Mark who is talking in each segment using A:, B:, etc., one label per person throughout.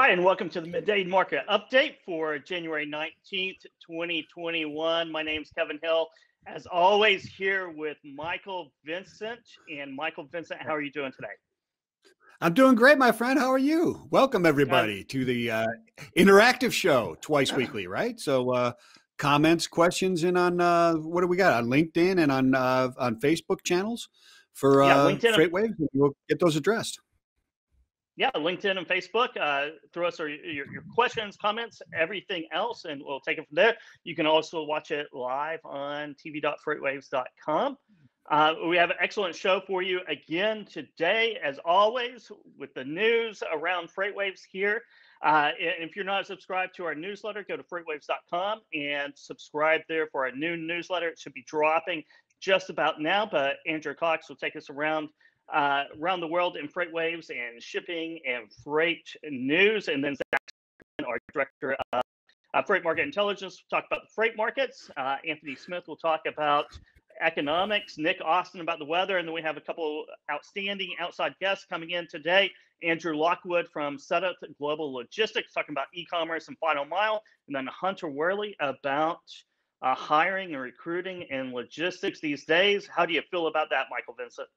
A: Hi, and welcome to the midday market update for January 19th, 2021. My name is Kevin Hill. As always, here with Michael Vincent. And Michael Vincent, how are you doing today?
B: I'm doing great, my friend. How are you? Welcome, everybody, to the uh, interactive show twice weekly, right? So, uh, comments, questions, and on uh, what do we got on LinkedIn and on uh, on Facebook channels for yeah, uh, FreightWaves, we'll get those addressed
A: yeah, LinkedIn and Facebook. Uh, throw us your, your, questions, comments, everything else, and we'll take it from there. You can also watch it live on tv.freightwaves.com. Uh, we have an excellent show for you again today, as always, with the news around FreightWaves here. Uh, and if you're not subscribed to our newsletter, go to freightwaves.com and subscribe there for our new newsletter. It should be dropping just about now, but Andrew Cox will take us around uh, around the world in freight waves and shipping and freight news. And then Zach, our director of uh, freight market intelligence, will talk about the freight markets. Uh, Anthony Smith will talk about economics. Nick Austin about the weather, and then we have a couple outstanding outside guests coming in today. Andrew Lockwood from Suddath Global Logistics talking about e-commerce and final mile, and then Hunter Whirley about uh, hiring and recruiting and logistics these days. How do you feel about that, Michael Vincent?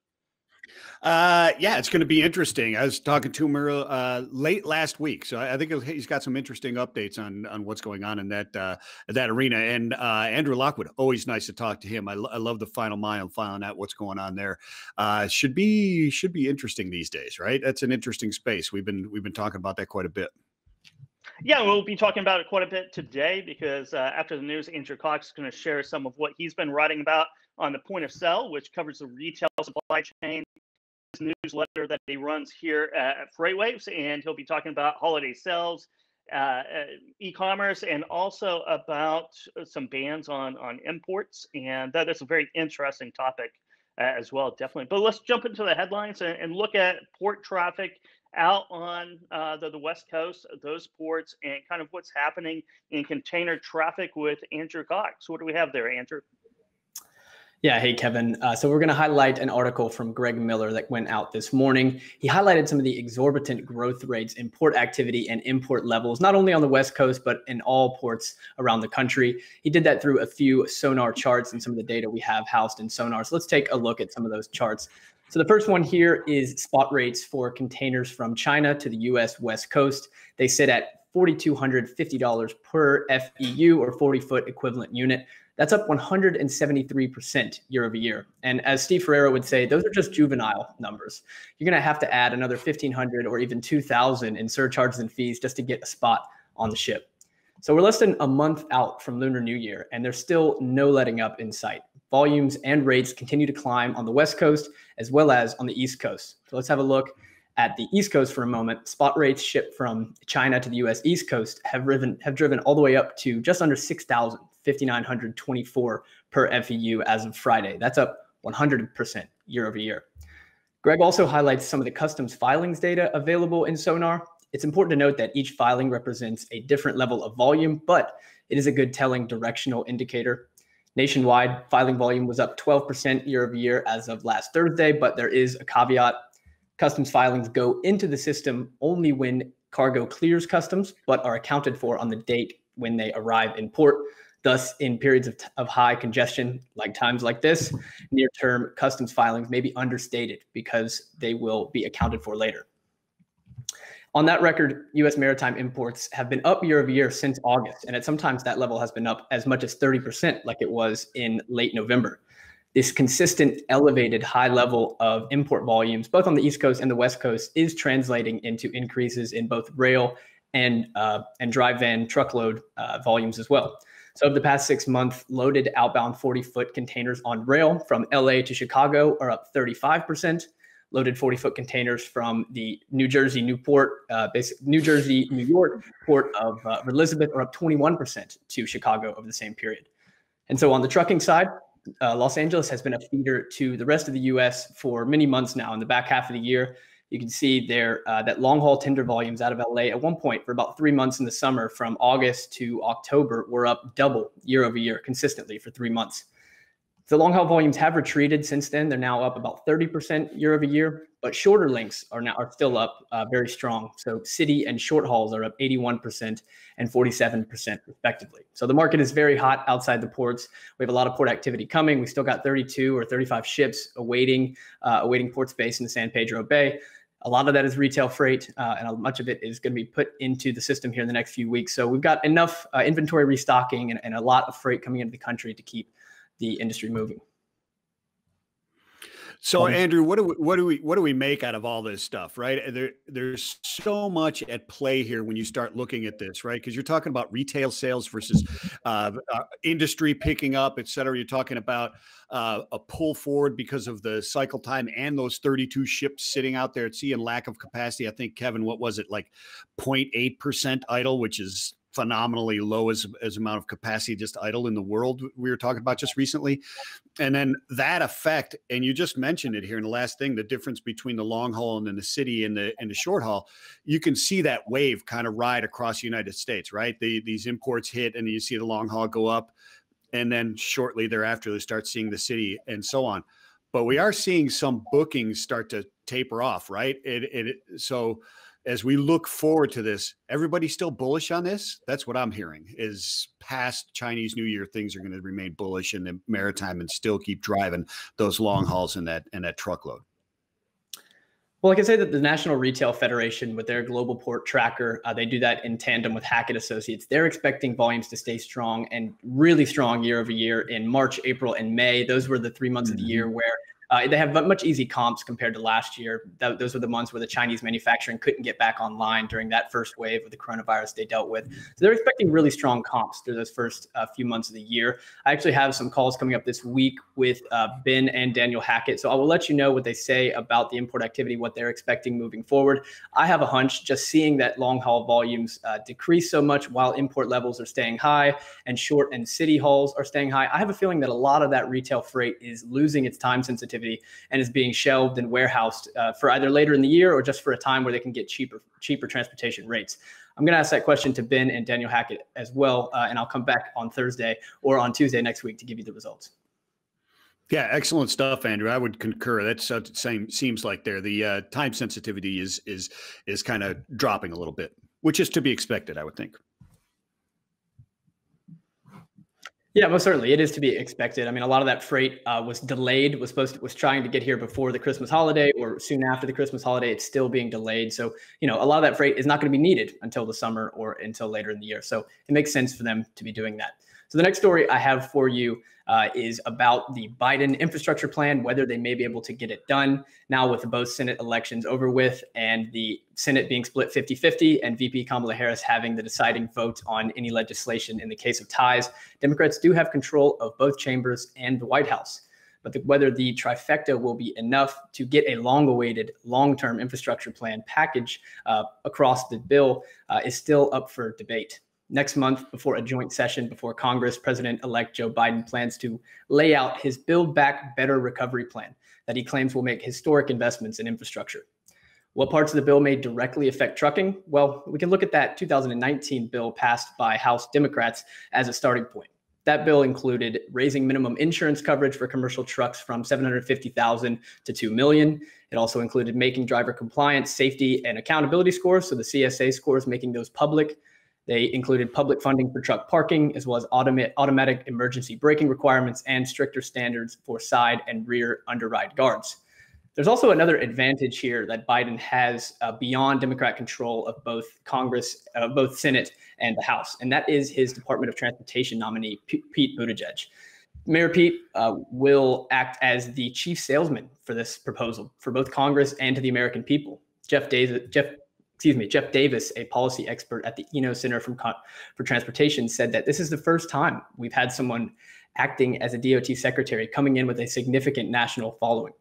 B: Uh, yeah, it's going to be interesting. I was talking to him uh, late last week, so I think he's got some interesting updates on on what's going on in that uh, that arena. And uh, Andrew Lockwood, always nice to talk to him. I, I love the final mile, finding out what's going on there. Uh, should be should be interesting these days, right? That's an interesting space. We've been we've been talking about that quite a bit.
A: Yeah, we'll be talking about it quite a bit today because uh, after the news, Andrew Cox is going to share some of what he's been writing about on the point of sale, which covers the retail supply chain newsletter that he runs here at FreightWaves, and he'll be talking about holiday sales, uh, uh, e-commerce, and also about some bans on on imports. And that is a very interesting topic uh, as well, definitely. But let's jump into the headlines and, and look at port traffic out on uh, the, the west coast, those ports, and kind of what's happening in container traffic with Andrew Cox. What do we have there, Andrew?
C: Yeah, hey, Kevin. Uh, so we're going to highlight an article from Greg Miller that went out this morning. He highlighted some of the exorbitant growth rates in port activity and import levels, not only on the West Coast, but in all ports around the country. He did that through a few sonar charts and some of the data we have housed in sonar. So let's take a look at some of those charts. So the first one here is spot rates for containers from China to the US West Coast. They sit at $4,250 per FEU or 40 foot equivalent unit. That's up 173% year over year. And as Steve Ferreira would say, those are just juvenile numbers. You're going to have to add another 1,500 or even 2,000 in surcharges and fees just to get a spot on the ship. So we're less than a month out from Lunar New Year, and there's still no letting up in sight. Volumes and rates continue to climb on the West Coast as well as on the East Coast. So let's have a look at the East Coast for a moment. Spot rates shipped from China to the U.S. East Coast have driven have driven all the way up to just under 6,000 5,924 per FEU as of Friday. That's up 100% year over year. Greg also highlights some of the customs filings data available in Sonar. It's important to note that each filing represents a different level of volume, but it is a good telling directional indicator. Nationwide, filing volume was up 12% year over year as of last Thursday, but there is a caveat. Customs filings go into the system only when cargo clears customs, but are accounted for on the date when they arrive in port. Thus, in periods of, of high congestion, like times like this, near term customs filings may be understated because they will be accounted for later. On that record, US maritime imports have been up year over year since August, and at sometimes that level has been up as much as 30%, like it was in late November. This consistent, elevated high level of import volumes, both on the East Coast and the West Coast, is translating into increases in both rail and, uh, and dry van truckload uh, volumes as well. So, over the past six months, loaded outbound 40 foot containers on rail from LA to Chicago are up 35%. Loaded 40 foot containers from the New Jersey Newport, uh, basic, New Jersey, New York port of uh, Elizabeth are up 21% to Chicago over the same period. And so, on the trucking side, uh, Los Angeles has been a feeder to the rest of the US for many months now. In the back half of the year, you can see there uh, that long haul tender volumes out of LA at one point for about three months in the summer from August to October were up double year over year consistently for three months. The long haul volumes have retreated since then. They're now up about 30% year over year, but shorter links are now are still up uh, very strong. So city and short hauls are up 81% and 47% respectively. So the market is very hot outside the ports. We have a lot of port activity coming. We still got 32 or 35 ships awaiting uh, awaiting port space in the San Pedro Bay. A lot of that is retail freight, uh, and much of it is going to be put into the system here in the next few weeks. So we've got enough uh, inventory restocking and, and a lot of freight coming into the country to keep the industry moving.
B: So Andrew, what do we what do we what do we make out of all this stuff, right? There there's so much at play here when you start looking at this, right? Because you're talking about retail sales versus uh, uh, industry picking up, et cetera. You're talking about uh, a pull forward because of the cycle time and those 32 ships sitting out there at sea and lack of capacity. I think Kevin, what was it like 0.8 percent idle, which is phenomenally low as, as amount of capacity just idle in the world we were talking about just recently. And then that effect and you just mentioned it here in the last thing the difference between the long haul and then the city and the and the short haul you can see that wave kind of ride across the united states right? The, these imports hit and you see the long haul go up and then shortly thereafter they start seeing the city and so on. But we are seeing some bookings start to taper off right? It, it so as we look forward to this, everybody's still bullish on this. That's what I'm hearing is past Chinese New Year, things are going to remain bullish in the maritime and still keep driving those long hauls in that and that truckload.
C: Well, I can say that the National Retail Federation, with their global port tracker, uh, they do that in tandem with Hackett Associates. They're expecting volumes to stay strong and really strong year over year in March, April, and May. Those were the three months mm-hmm. of the year mm-hmm. where uh, they have much easy comps compared to last year. Those were the months where the Chinese manufacturing couldn't get back online during that first wave of the coronavirus they dealt with. So they're expecting really strong comps through those first uh, few months of the year. I actually have some calls coming up this week with uh, Ben and Daniel Hackett. So I will let you know what they say about the import activity, what they're expecting moving forward. I have a hunch just seeing that long haul volumes uh, decrease so much while import levels are staying high and short and city hauls are staying high. I have a feeling that a lot of that retail freight is losing its time sensitivity activity and is being shelved and warehoused uh, for either later in the year or just for a time where they can get cheaper cheaper transportation rates. I'm going to ask that question to Ben and Daniel Hackett as well, uh, and I'll come back on Thursday or on Tuesday next week to give you the results.
B: Yeah, excellent stuff, Andrew. I would concur. That's uh, same seems like there the uh, time sensitivity is is is kind of dropping a little bit, which is to be expected, I would think.
C: Yeah, most certainly, it is to be expected. I mean, a lot of that freight uh, was delayed. was supposed to, was trying to get here before the Christmas holiday or soon after the Christmas holiday. It's still being delayed. So, you know, a lot of that freight is not going to be needed until the summer or until later in the year. So, it makes sense for them to be doing that. So, the next story I have for you uh, is about the Biden infrastructure plan, whether they may be able to get it done now with both Senate elections over with and the Senate being split 50 50 and VP Kamala Harris having the deciding vote on any legislation in the case of ties. Democrats do have control of both chambers and the White House. But the, whether the trifecta will be enough to get a long awaited long term infrastructure plan package uh, across the bill uh, is still up for debate next month before a joint session before Congress, President elect Joe Biden plans to lay out his Build Back Better recovery plan that he claims will make historic investments in infrastructure. What parts of the bill may directly affect trucking? Well, we can look at that 2019 bill passed by House Democrats as a starting point. That bill included raising minimum insurance coverage for commercial trucks from 750,000 to 2 million. It also included making driver compliance, safety, and accountability scores, so the CSA scores, making those public. They included public funding for truck parking, as well as automa- automatic emergency braking requirements and stricter standards for side and rear underride guards. There's also another advantage here that Biden has uh, beyond Democrat control of both Congress, uh, both Senate and the House, and that is his Department of Transportation nominee, P- Pete Buttigieg. Mayor Pete uh, will act as the chief salesman for this proposal for both Congress and to the American people. Jeff Jeff excuse me, Jeff Davis, a policy expert at the Eno Center from, for Transportation, said that this is the first time we've had someone acting as a DOT secretary coming in with a significant national following.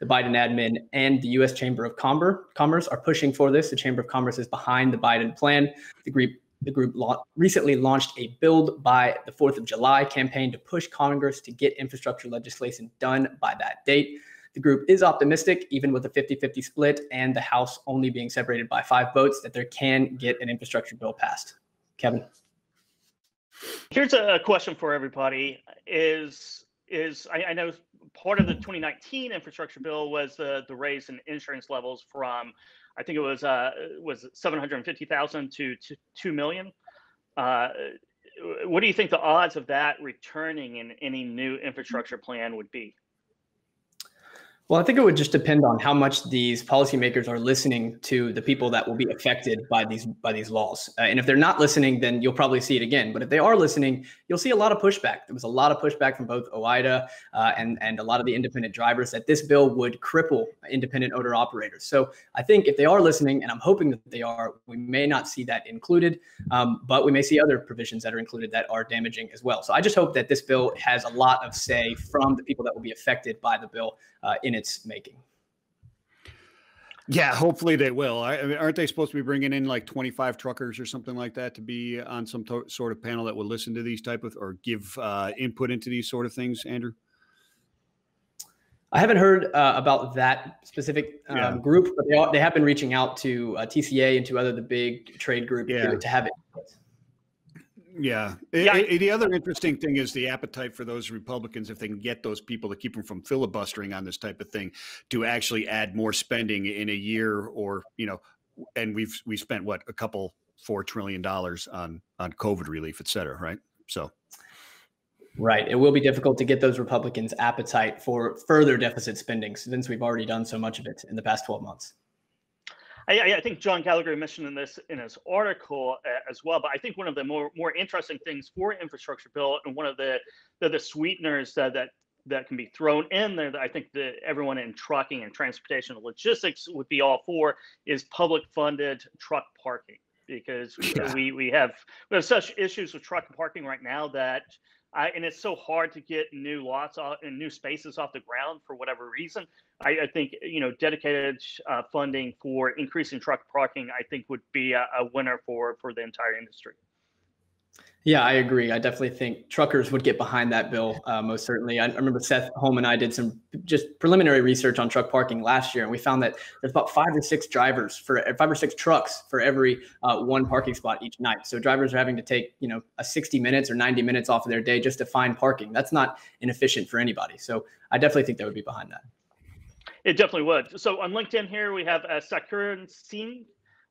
C: The Biden admin and the U.S. Chamber of Commerce are pushing for this. The Chamber of Commerce is behind the Biden plan. The group, the group recently launched a Build by the 4th of July campaign to push Congress to get infrastructure legislation done by that date. The group is optimistic, even with a 50 50 split and the House only being separated by five votes, that there can get an infrastructure bill passed. Kevin.
A: Here's a question for everybody Is is I, I, know part of the 2019 infrastructure bill was the the raise in insurance levels from I think it was uh was 750,000 to, to 2 million. Uh, what do you think the odds of that returning in any new infrastructure plan would be?
C: Well, I think it would just depend on how much these policymakers are listening to the people that will be affected by these by these laws. Uh, and if they're not listening, then you'll probably see it again. But if they are listening, you'll see a lot of pushback. There was a lot of pushback from both OOIDA uh, and and a lot of the independent drivers that this bill would cripple independent owner operators. So I think if they are listening, and I'm hoping that they are, we may not see that included, um, but we may see other provisions that are included that are damaging as well. So I just hope that this bill has a lot of say from the people that will be affected by the bill uh, in its making.
B: Yeah, hopefully they will. I, I mean, aren't they supposed to be bringing in like 25 truckers or something like that to be on some to- sort of panel that would listen to these type of or give uh, input into these sort of things, Andrew?
C: I haven't heard uh, about that specific um, yeah. group, but they, they have been reaching out to uh, TCA and to other the big trade group yeah. to, to have it.
B: Yeah. yeah. It, it, the other interesting thing is the appetite for those Republicans, if they can get those people to keep them from filibustering on this type of thing, to actually add more spending in a year or, you know, and we've we spent what a couple four trillion dollars on on COVID relief, et cetera, right? So
C: Right. It will be difficult to get those Republicans' appetite for further deficit spending since we've already done so much of it in the past 12 months.
A: I, I, think John Gallagher mentioned in this in his article uh, as well. But I think one of the more more interesting things for infrastructure bill and one of the the, the sweeteners that, that that can be thrown in there that I think that everyone in trucking and transportation and logistics would be all for is public funded truck parking because yeah. we we have we have such issues with truck parking right now that I, and it's so hard to get new lots off, and new spaces off the ground for whatever reason. I, I think you know dedicated uh, funding for increasing truck parking, I think, would be a, a winner for for the entire industry.
C: Yeah, I agree. I definitely think truckers would get behind that bill uh, most certainly. I, I remember Seth Holm and I did some just preliminary research on truck parking last year, and we found that there's about five or six drivers for five or six trucks for every uh, one parking spot each night. So drivers are having to take you know a 60 minutes or 90 minutes off of their day just to find parking. That's not inefficient for anybody. So I definitely think that would be behind that.
A: It definitely would. So on LinkedIn here we have uh, Sakuran Singh.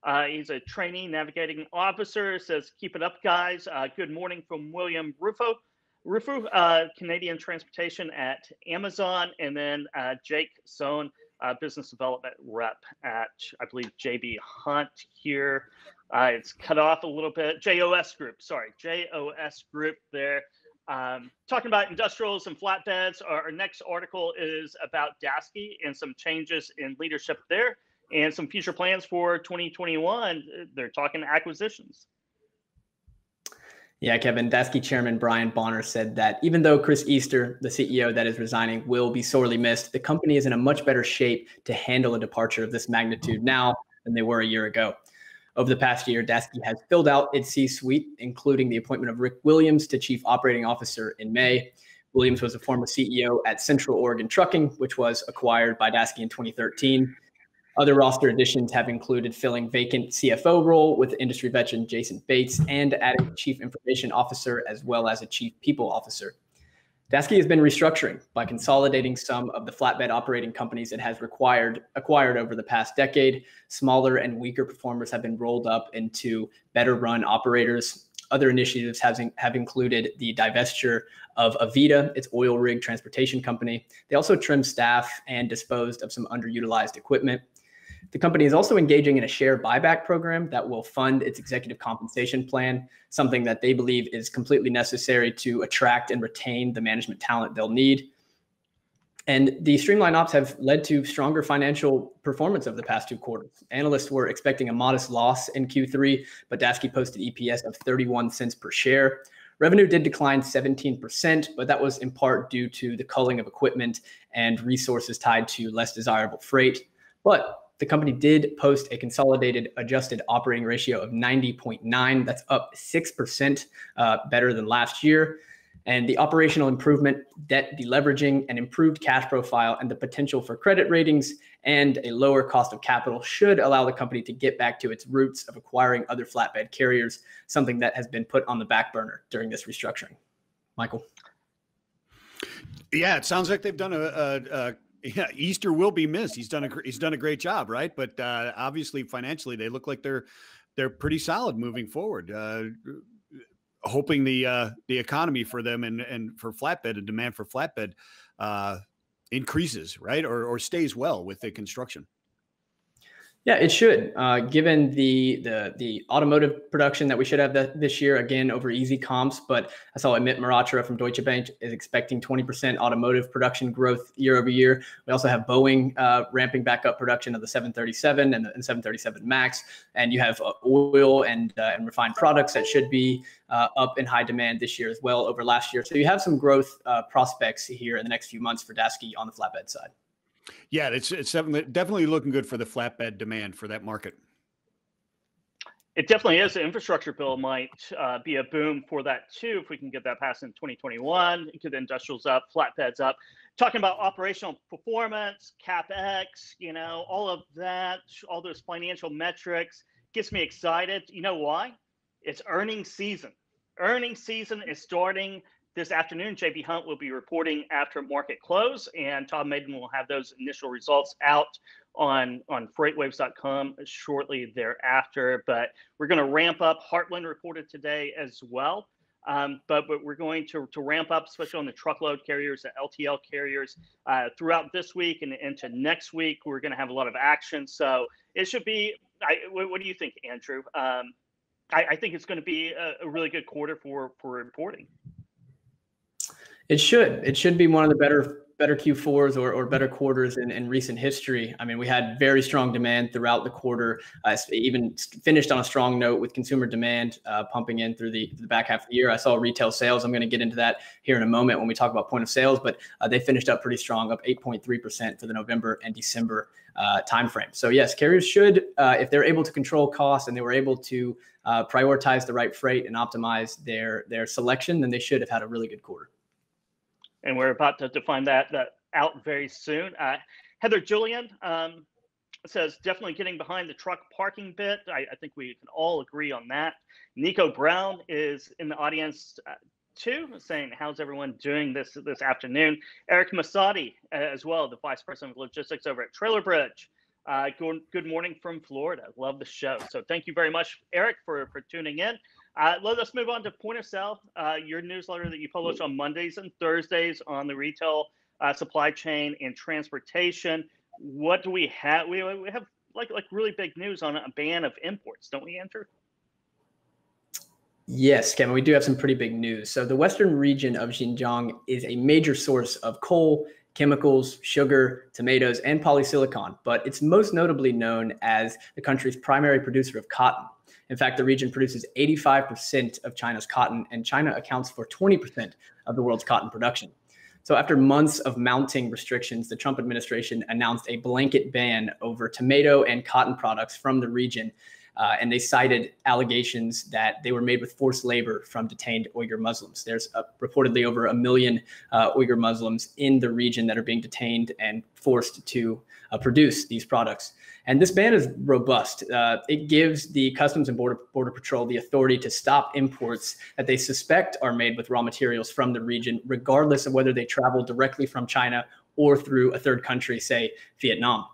A: Uh, he's a trainee navigating officer. Says, "Keep it up, guys. Uh, good morning from William Rufo, Rufo, uh, Canadian Transportation at Amazon, and then uh, Jake Sohn, uh, business development rep at I believe JB Hunt here. Uh, it's cut off a little bit. JOS Group, sorry, JOS Group there." Um, talking about industrials and flatbeds, our, our next article is about Daseke and some changes in leadership there and some future plans for 2021. They're talking acquisitions.
C: Yeah, Kevin, Daseke chairman Brian Bonner said that even though Chris Easter, the CEO that is resigning, will be sorely missed, the company is in a much better shape to handle a departure of this magnitude now than they were a year ago. Over the past year, Daseke has filled out its C suite, including the appointment of Rick Williams to chief operating officer in May. Williams was a former CEO at Central Oregon Trucking, which was acquired by Daseke in 2013. Other roster additions have included filling vacant CFO role with industry veteran Jason Bates and adding chief information officer as well as a chief people officer. Daseke has been restructuring by consolidating some of the flatbed operating companies it has required acquired over the past decade. Smaller and weaker performers have been rolled up into better run operators. Other initiatives have, have included the divestiture of Aveda, its oil rig transportation company. They also trimmed staff and disposed of some underutilized equipment. The company is also engaging in a share buyback program that will fund its executive compensation plan, something that they believe is completely necessary to attract and retain the management talent they'll need. And the streamline ops have led to stronger financial performance over the past two quarters. Analysts were expecting a modest loss in Q3, but Daseke posted EPS of 31 cents per share. Revenue did decline 17%, but that was in part due to the culling of equipment and resources tied to less desirable freight. But the company did post a consolidated adjusted operating ratio of 90.9. That's up 6% uh, better than last year. And the operational improvement, debt deleveraging, and improved cash profile, and the potential for credit ratings and a lower cost of capital should allow the company to get back to its roots of acquiring other flatbed carriers, something that has been put on the back burner during this restructuring. Michael.
B: Yeah, it sounds like they've done a, a, a yeah, Easter will be missed. He's done a he's done a great job, right? But uh, obviously, financially, they look like they're they're pretty solid moving forward. Uh, hoping the uh, the economy for them and and for flatbed and demand for flatbed uh, increases, right, or or stays well with the construction.
C: Yeah, it should. Uh, given the the the automotive production that we should have this year, again over easy comps. But I saw Amit Mehrotra from Deutsche Bank is expecting 20% automotive production growth year over year. We also have Boeing uh, ramping back up production of the 737 and the and 737 Max, and you have uh, oil and uh, and refined products that should be uh, up in high demand this year as well over last year. So you have some growth uh, prospects here in the next few months for Daseke on the flatbed side.
B: Yeah, it's it's definitely looking good for the flatbed demand for that market.
A: It definitely is. The infrastructure bill might uh, be a boom for that too if we can get that passed in 2021. Get the industrials up, flatbeds up. Talking about operational performance, capex, you know, all of that, all those financial metrics gets me excited. You know why? It's earning season. Earning season is starting this afternoon, JB Hunt will be reporting after market close, and Todd Maiden will have those initial results out on on freightwaves.com shortly thereafter. But we're going to ramp up. Heartland reported today as well. Um, but, but we're going to, to ramp up, especially on the truckload carriers, the LTL carriers, uh, throughout this week and into next week. We're going to have a lot of action. So it should be. I, what, do you think, Andrew? Um, I, I, think it's going to be a, a really good quarter for for reporting.
C: It should. It should be one of the better better Q4s or, or better quarters in, in recent history. I mean, we had very strong demand throughout the quarter, uh, even finished on a strong note with consumer demand uh, pumping in through the, the back half of the year. I saw retail sales. I'm going to get into that here in a moment when we talk about point of sales, but uh, they finished up pretty strong, up 8.3% for the November and December uh, timeframe. So yes, carriers should, uh, if they're able to control costs and they were able to uh, prioritize the right freight and optimize their their selection, then they should have had a really good quarter
A: and we're about to, find that, that out very soon. Uh, Heather Julian um, says definitely getting behind the truck parking bit. I, I, think we can all agree on that. Nico Brown is in the audience uh, too, saying how's everyone doing this this afternoon. Eric Masadi uh, as well, the vice president of logistics over at Trailer Bridge. Uh, good, good morning from Florida. Love the show. So thank you very much, Eric, for, for tuning in. Uh, let us move on to Point of Sale, uh, your newsletter that you publish on Mondays and Thursdays on the retail uh, supply chain and transportation. What do we have? We, we have like like really big news on a ban of imports, don't we, Andrew?
C: Yes, Kevin, we do have some pretty big news. So the western region of Xinjiang is a major source of coal, chemicals, sugar, tomatoes, and polysilicon, but it's most notably known as the country's primary producer of cotton. In fact, the region produces 85% of China's cotton, and China accounts for 20% of the world's cotton production. So, after months of mounting restrictions, the Trump administration announced a blanket ban over tomato and cotton products from the region. Uh, and they cited allegations that they were made with forced labor from detained Uyghur Muslims. There's reportedly over a million uh, Uyghur Muslims in the region that are being detained and forced to uh, produce these products. And this ban is robust. Uh, it gives the Customs and Border, Border Patrol the authority to stop imports that they suspect are made with raw materials from the region, regardless of whether they travel directly from China or through a third country, say Vietnam.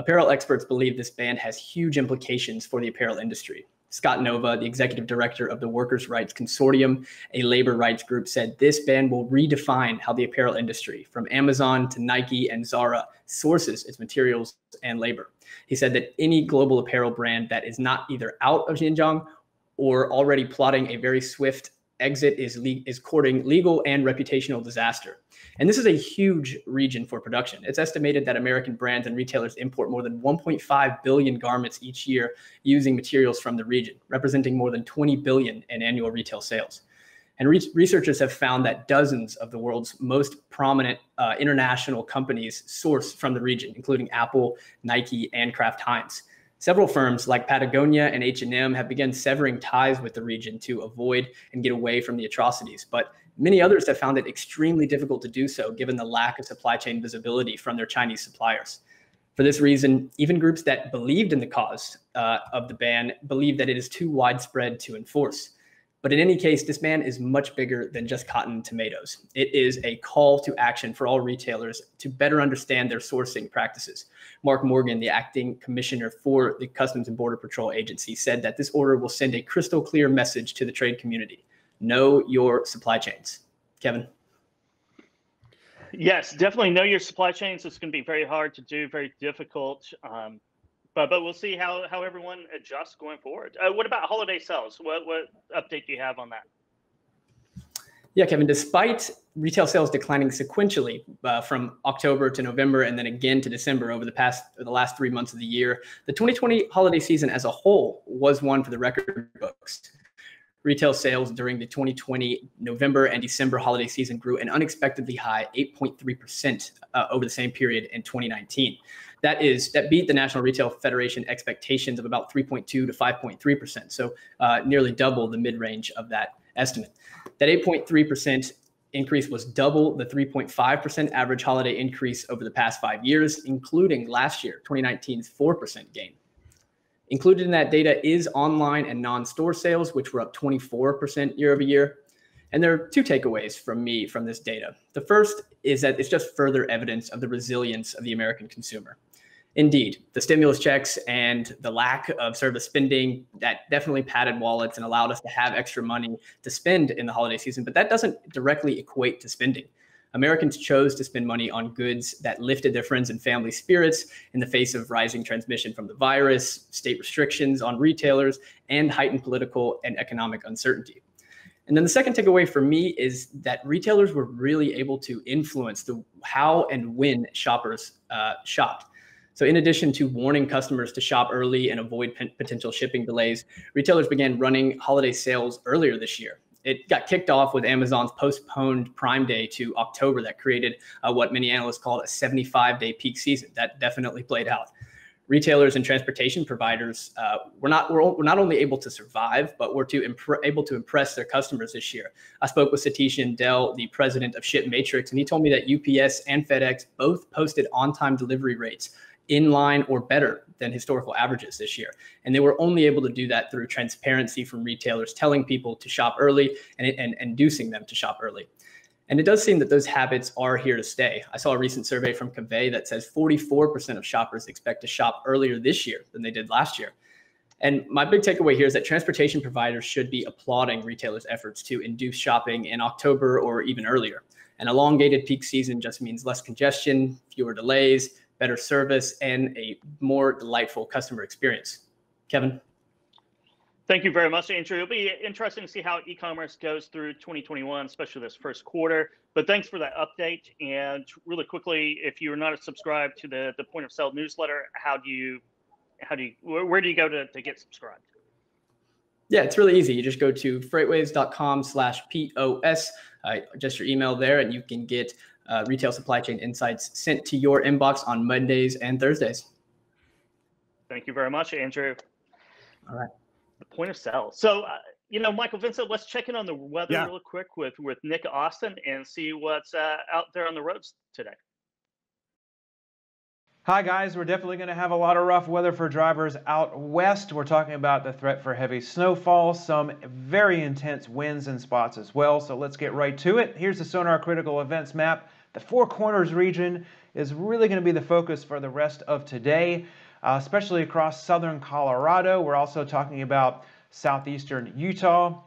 C: Apparel experts believe this ban has huge implications for the apparel industry. Scott Nova, the executive director of the Workers' Rights Consortium, a labor rights group, said this ban will redefine how the apparel industry, from Amazon to Nike and Zara, sources its materials and labor. He said that any global apparel brand that is not either out of Xinjiang or already plotting a very swift exit is le- is courting legal and reputational disaster. And this is a huge region for production. It's estimated that American brands and retailers import more than 1.5 billion garments each year using materials from the region, representing more than 20 billion in annual retail sales. And re- researchers have found that dozens of the world's most prominent uh, international companies source from the region, including Apple, Nike, and Kraft Heinz. Several firms like Patagonia and H&M have begun severing ties with the region to avoid and get away from the atrocities, but many others have found it extremely difficult to do so given the lack of supply chain visibility from their Chinese suppliers. For this reason, even groups that believed in the cause uh, of the ban believe that it is too widespread to enforce. But in any case, this ban is much bigger than just cotton tomatoes. It is a call to action for all retailers to better understand their sourcing practices. Mark Morgan, the acting commissioner for the Customs and Border Patrol Agency, said that this order will send a crystal clear message to the trade community know your supply chains. Kevin?
A: Yes, definitely know your supply chains. It's going to be very hard to do, very difficult. Um, but but we'll see how how everyone adjusts going forward. Uh, what about holiday sales? What what update do you have on that?
C: Yeah, Kevin. Despite retail sales declining sequentially uh, from October to November and then again to December over the past the last three months of the year, the 2020 holiday season as a whole was one for the record books. Retail sales during the 2020 November and December holiday season grew an unexpectedly high 8.3% uh, over the same period in 2019. That is that beat the National Retail Federation expectations of about 3.2 to 5.3%. So uh, nearly double the mid-range of that estimate. That 8.3% increase was double the 3.5% average holiday increase over the past five years, including last year, 2019's 4% gain. Included in that data is online and non-store sales, which were up 24% year over year. And there are two takeaways from me from this data. The first is that it's just further evidence of the resilience of the American consumer. Indeed, the stimulus checks and the lack of service spending that definitely padded wallets and allowed us to have extra money to spend in the holiday season, but that doesn't directly equate to spending. Americans chose to spend money on goods that lifted their friends and family spirits in the face of rising transmission from the virus, state restrictions on retailers, and heightened political and economic uncertainty. And then the second takeaway for me is that retailers were really able to influence the how and when shoppers uh, shopped. So, in addition to warning customers to shop early and avoid potential shipping delays, retailers began running holiday sales earlier this year it got kicked off with Amazon's postponed Prime Day to October that created uh, what many analysts call a 75 day peak season. That definitely played out. Retailers and transportation providers uh, were not were, were, not only able to survive, but were to impre- able to impress their customers this year. I spoke with Satish Jindel, the president of ShipMatrix, and he told me that UPS and FedEx both posted on time delivery rates in line or better than historical averages this year. And they were only able to do that through transparency from retailers telling people to shop early and, and, inducing them to shop early. And it does seem that those habits are here to stay. I saw a recent survey from Convey that says 44% of shoppers expect to shop earlier this year than they did last year. And my big takeaway here is that transportation providers should be applauding retailers' efforts to induce shopping in October or even earlier. An elongated peak season just means less congestion, fewer delays, better service, and a more delightful customer experience. Kevin?
A: Thank you very much, Andrew. It'll be interesting to see how e-commerce goes through 2021, especially this first quarter. But thanks for that update. And really quickly, if you're not subscribed to the, the point of sale newsletter, how do you, how do you, where, where do you go to, to get subscribed?
C: Yeah, it's really easy. You just go to freightwaves.com slash POS, uh, just your email there, and you can get uh, retail supply chain insights sent to your inbox on Mondays and Thursdays.
A: Thank you very much, Andrew.
C: All right.
A: The point of sale. So, uh, you know, Michael Vincent, let's check in on the weather yeah. real quick with with Nick Austin and see what's uh, out there on the roads today.
D: Hi guys, we're definitely going to have a lot of rough weather for drivers out west. We're talking about the threat for heavy snowfall, some very intense winds and spots as well. So let's get right to it. Here's the Sonar Critical Events map. The Four Corners region is really going to be the focus for the rest of today, uh, especially across southern Colorado. We're also talking about southeastern Utah,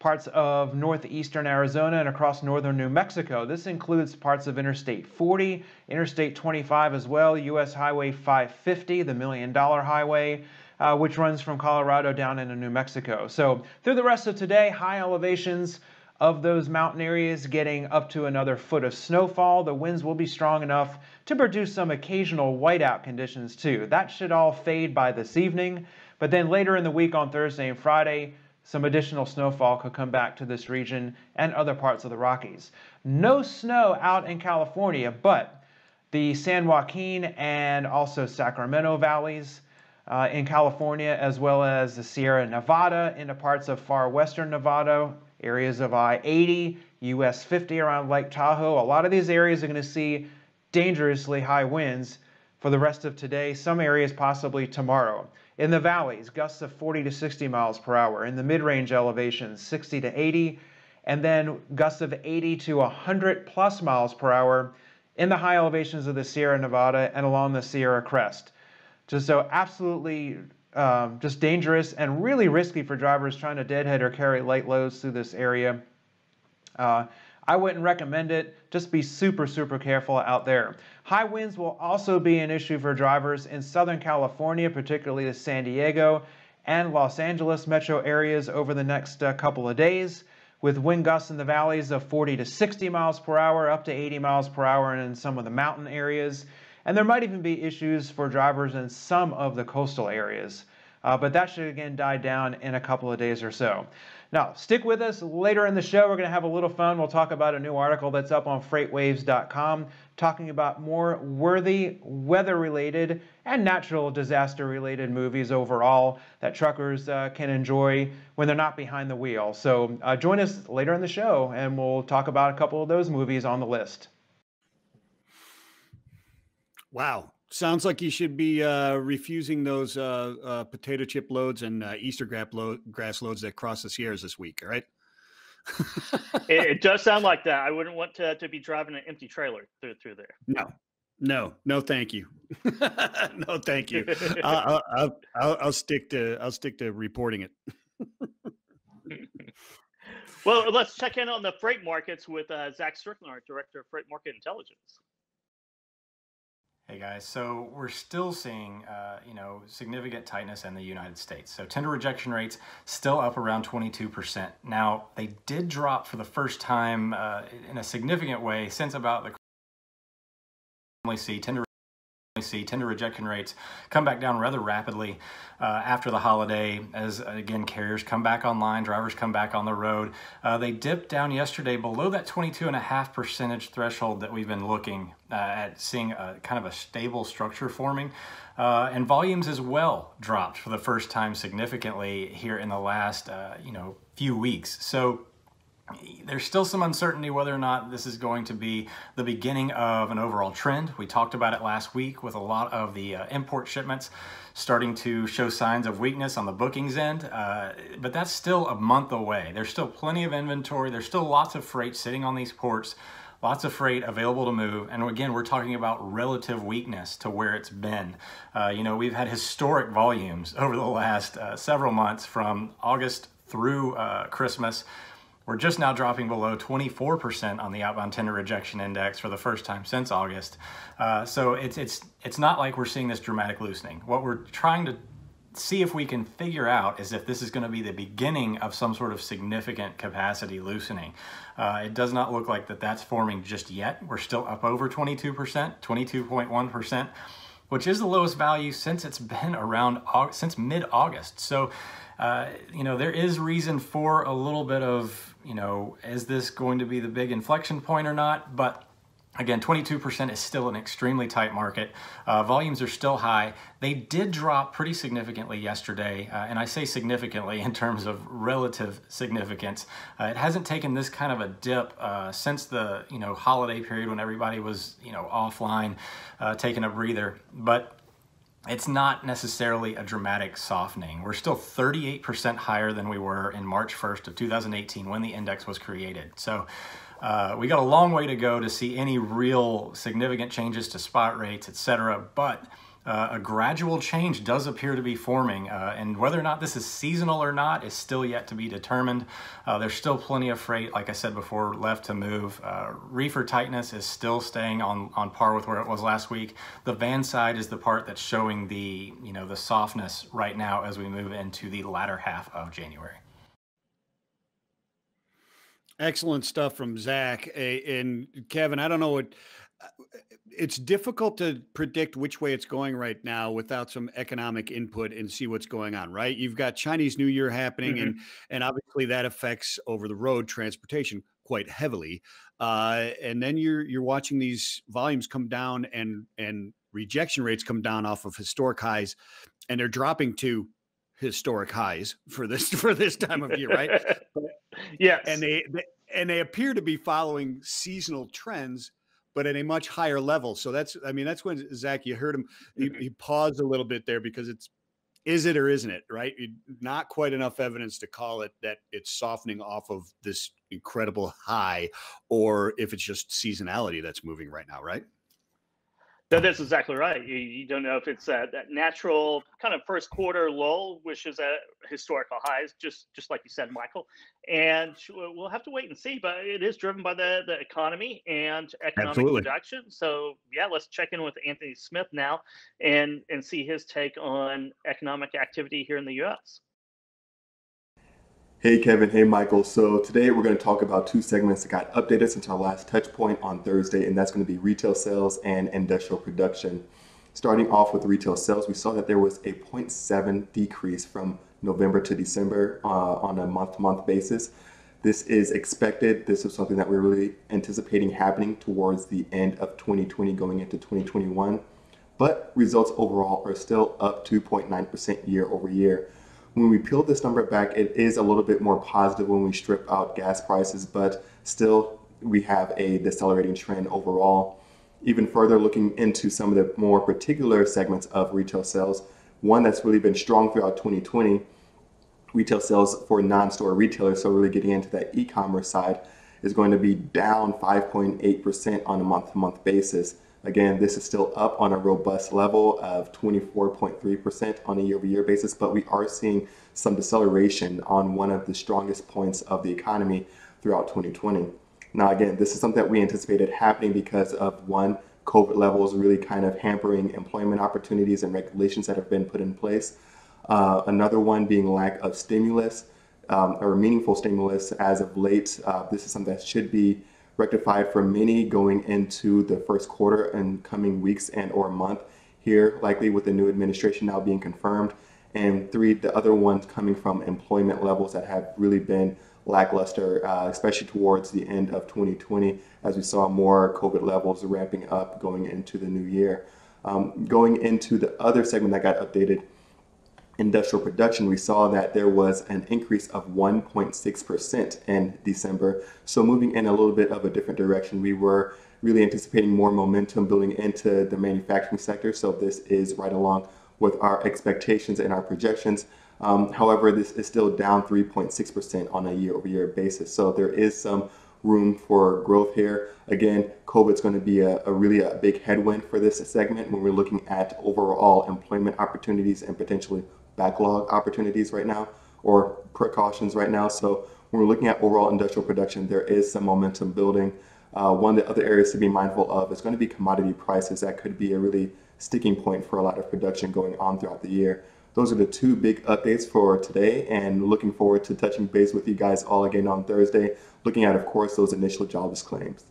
D: parts of northeastern Arizona, and across northern New Mexico. This includes parts of Interstate 40, Interstate 25 as well, U.S. Highway 550, the Million Dollar Highway, uh, which runs from Colorado down into New Mexico. So through the rest of today, high elevations of those mountain areas getting up to another foot of snowfall. The winds will be strong enough to produce some occasional whiteout conditions too. That should all fade by this evening. But then later in the week on Thursday and Friday, some additional snowfall could come back to this region and other parts of the Rockies. No snow out in California, but the San Joaquin and also Sacramento valleys uh, in California, as well as the Sierra Nevada into parts of far western Nevada areas of I-80, US 50 around Lake Tahoe. A lot of these areas are going to see dangerously high winds for the rest of today, some areas possibly tomorrow. In the valleys, gusts of 40 to 60 miles per hour. In the mid-range elevations, 60 to 80, and then gusts of 80 to 100 plus miles per hour in the high elevations of the Sierra Nevada and along the Sierra Crest. Just so absolutely um, just dangerous and really risky for drivers trying to deadhead or carry light loads through this area. Uh, I wouldn't recommend it. Just be super, super careful out there. High winds will also be an issue for drivers in Southern California, particularly the San Diego and Los Angeles metro areas over the next uh, couple of days with wind gusts in the valleys of 40 to 60 miles per hour, up to 80 miles per hour in some of the mountain areas. And there might even be issues for drivers in some of the coastal areas. Uh, but that should again die down in a couple of days or so. Now, stick with us. Later in the show, we're going to have a little fun. We'll talk about a new article that's up on freightwaves.com talking about more worthy weather related and natural disaster related movies overall that truckers uh, can enjoy when they're not behind the wheel. So uh, join us later in the show and we'll talk about a couple of those movies on the list.
B: Wow. Sounds like you should be uh, refusing those uh, uh, potato chip loads and uh, Easter grass, grass loads that cross the Sierras this week, all right?
A: it, it, does sound like that. I wouldn't want to, to be driving an empty trailer through through there.
B: No, no, no, thank you. no, thank you. I'll, I'll, I'll, I'll, stick to I'll stick to reporting it.
A: well, let's check in on the freight markets with uh, Zach Strickland, our director of freight market intelligence.
E: Hey guys, so we're still seeing, uh, you know, significant tightness in the United States. So tender rejection rates still up around 22%. Now, they did drop for the first time uh, in a significant way since about the see tender see tender rejection rates come back down rather rapidly uh, after the holiday as again carriers come back online drivers come back on the road. Uh, they dipped down yesterday below that 22 and a half percentage threshold that we've been looking uh, at seeing a kind of a stable structure forming. Uh, and volumes as well dropped for the first time significantly here in the last uh, you know few weeks. So there's still some uncertainty whether or not this is going to be the beginning of an overall trend. We talked about it last week with a lot of the uh, import shipments starting to show signs of weakness on the bookings end, uh, but that's still a month away. There's still plenty of inventory. There's still lots of freight sitting on these ports, lots of freight available to move. And again, we're talking about relative weakness to where it's been. Uh, you know, we've had historic volumes over the last uh, several months from August through uh, Christmas. We're just now dropping below 24% on the outbound tender rejection index for the first time since August. Uh, so it's, it's, it's not like we're seeing this dramatic loosening. What we're trying to see if we can figure out is if this is going to be the beginning of some sort of significant capacity loosening. Uh, it does not look like that that's forming just yet. We're still up over 22%, 22.1%, which is the lowest value since it's been around since mid-August. So, uh, you know, there is reason for a little bit of you know, is this going to be the big inflection point or not? But Again, 22% is still an extremely tight market. Uh, volumes are still high. They did drop pretty significantly yesterday, uh, and I say significantly in terms of relative significance. Uh, it hasn't taken this kind of a dip uh, since the you know holiday period when everybody was you know offline, uh, taking a breather. But it's not necessarily a dramatic softening. We're still 38% higher than we were in March 1st of 2018 when the index was created. So uh, we got a long way to go to see any real significant changes to spot rates, et cetera. But uh, a gradual change does appear to be forming, uh, and whether or not this is seasonal or not is still yet to be determined. Uh, there's still plenty of freight, like I said before, left to move. Uh, reefer tightness is still staying on, on par with where it was last week. The van side is the part that's showing the, you know, the softness right now as we move into the latter half of January.
B: Excellent stuff from Zach. And Kevin, I don't know what it's difficult to predict which way it's going right now without some economic input and see what's going on right? You've got chinese new year happening mm-hmm. and and obviously that affects over the road transportation quite heavily uh, and then you're you're watching these volumes come down and and rejection rates come down off of historic highs and they're dropping to historic highs for this for this time of year right?
A: Yeah
B: and they, they and they appear to be following seasonal trends but at a much higher level. So that's, I mean, that's when Zach, you heard him, he, mm-hmm. he paused a little bit there because it's, is it or isn't it, right? Not quite enough evidence to call it that it's softening off of this incredible high, or if it's just seasonality that's moving right now, right?
A: That is exactly right. You, you don't know if it's that, that natural kind of first quarter lull, which is at historical highs, just just like you said, Michael. And we'll have to wait and see. But it is driven by the, the economy and economic Absolutely. production. So yeah, let's check in with Anthony Smith now and and see his take on economic activity here in the U.S.
F: Hey Kevin, hey Michael. So today we're going to talk about two segments that got updated since our last touch point on Thursday, and that's going to be retail sales and industrial production. Starting off with retail sales, we saw that there was a 0.7 decrease from November to December uh, on a month to month basis. This is expected. This is something that we're really anticipating happening towards the end of 2020 going into 2021. But results overall are still up 2.9% year over year. When we peel this number back, it is a little bit more positive when we strip out gas prices, but still we have a decelerating trend overall. Even further looking into some of the more particular segments of retail sales, one that's really been strong throughout 2020, retail sales for non-store retailers, so really getting into that e-commerce side, is going to be down 5.8% on a month-to-month basis. Again, this is still up on a robust level of 24.3% on a year over year basis, but we are seeing some deceleration on one of the strongest points of the economy throughout 2020. Now, again, this is something that we anticipated happening because of one, COVID levels really kind of hampering employment opportunities and regulations that have been put in place. Uh, another one being lack of stimulus um, or meaningful stimulus as of late. Uh, this is something that should be rectified for many going into the first quarter and coming weeks and or month here, likely with the new administration now being confirmed. And three, the other ones coming from employment levels that have really been lackluster, uh, especially towards the end of 2020, as we saw more COVID levels ramping up going into the new year. Um, going into the other segment that got updated, industrial production, we saw that there was an increase of 1.6% in December. So moving in a little bit of a different direction, we were really anticipating more momentum building into the manufacturing sector. So this is right along with our expectations and our projections. Um, however, this is still down 3.6% on a year over year basis. So there is some room for growth here. Again, COVID is going to be a, a, really a big headwind for this segment when we're looking at overall employment opportunities and potentially backlog opportunities right now or precautions right now. So when we're looking at overall industrial production, there is some momentum building. Uh, one of the other areas to be mindful of is going to be commodity prices. That could be a really sticking point for a lot of production going on throughout the year. Those are the two big updates for today, and looking forward to touching base with you guys all again on Thursday, looking at, of course, those initial jobless claims.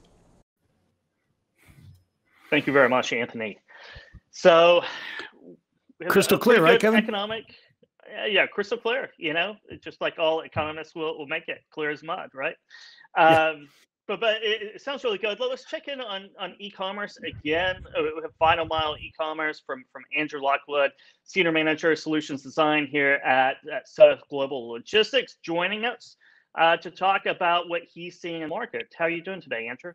A: Thank you very much, Anthony. So
B: crystal clear, right, Kevin?
A: Economic, yeah, crystal clear. You know, just like all economists will, will make it clear as mud, right? Yeah. Um, but but it, it, sounds really good. Let's check in on on e-commerce again. Uh, we have final mile e-commerce from from Andrew Lockwood, senior manager solutions design here at, at Suddath Global Logistics, joining us uh, to talk about what he's seeing in the market. How are you doing today, Andrew?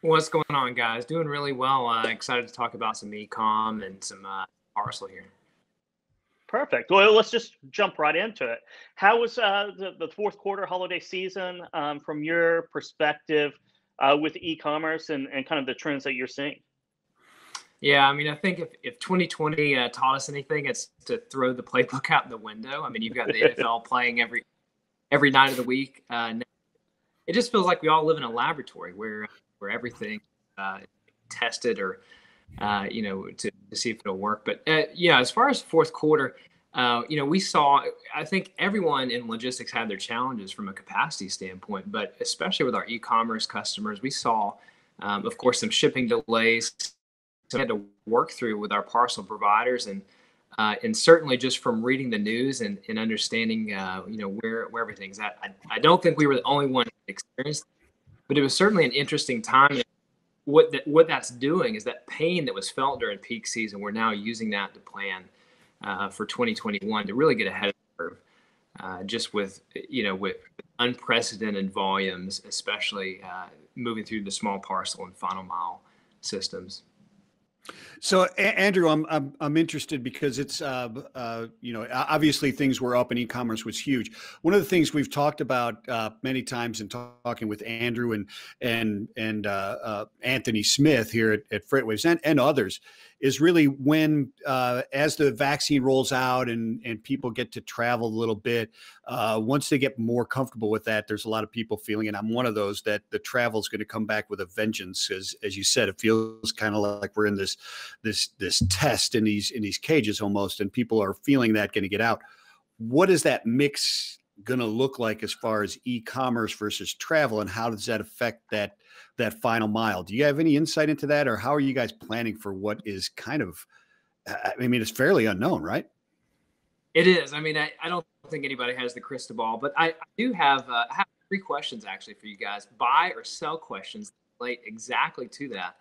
G: What's going on, guys? Doing really well. Uh, excited to talk about some e-com and some uh, parcel here.
A: Perfect. Well, let's just jump right into it. How was uh, the, the fourth quarter holiday season um, from your perspective uh, with e-commerce and, and kind of the trends that you're seeing?
G: Yeah, I mean, I think if, if 2020 uh, taught us anything, it's to throw the playbook out the window. I mean, you've got the NFL playing every every night of the week. Uh, it just feels like we all live in a laboratory where where everything uh, tested or uh, you know, to, to, see if it'll work. But uh, yeah, as far as fourth quarter, uh, you know, we saw. I think everyone in logistics had their challenges from a capacity standpoint, but especially with our e-commerce customers, we saw, um, of course, some shipping delays. So we had to work through with our parcel providers and. Uh, and certainly just from reading the news and, and understanding, uh, you know, where, where everything's at, I, I don't think we were the only one experienced, but it was certainly an interesting time what that what that's doing is that pain that was felt during peak season, we're now using that to plan uh, for 2021 to really get ahead of the curve. Uh, just with you know with unprecedented volumes, especially uh, moving through the small parcel and final mile systems.
B: So, Andrew, I'm I'm I'm interested because it's uh, uh, you know obviously things were up and e-commerce was huge. One of the things we've talked about uh, many times in talking with Andrew and and and uh, uh, Anthony Smith here at, at FreightWaves and, and others is really when uh, as the vaccine rolls out and and people get to travel a little bit uh, once they get more comfortable with that there's a lot of people feeling and i'm one of those that the travel is going to come back with a vengeance as as you said it feels kind of like we're in this this this test in these in these cages almost and people are feeling that going to get out. What is that mix going to look like as far as e-commerce versus travel and how does that affect that that final mile? Do you have any insight into that or how are you guys planning for what is kind of i mean it's fairly unknown right?
G: It is. I mean i, I don't think anybody has the crystal ball but i, I do have uh, I have three questions actually for you guys. Buy or sell questions relate exactly to that.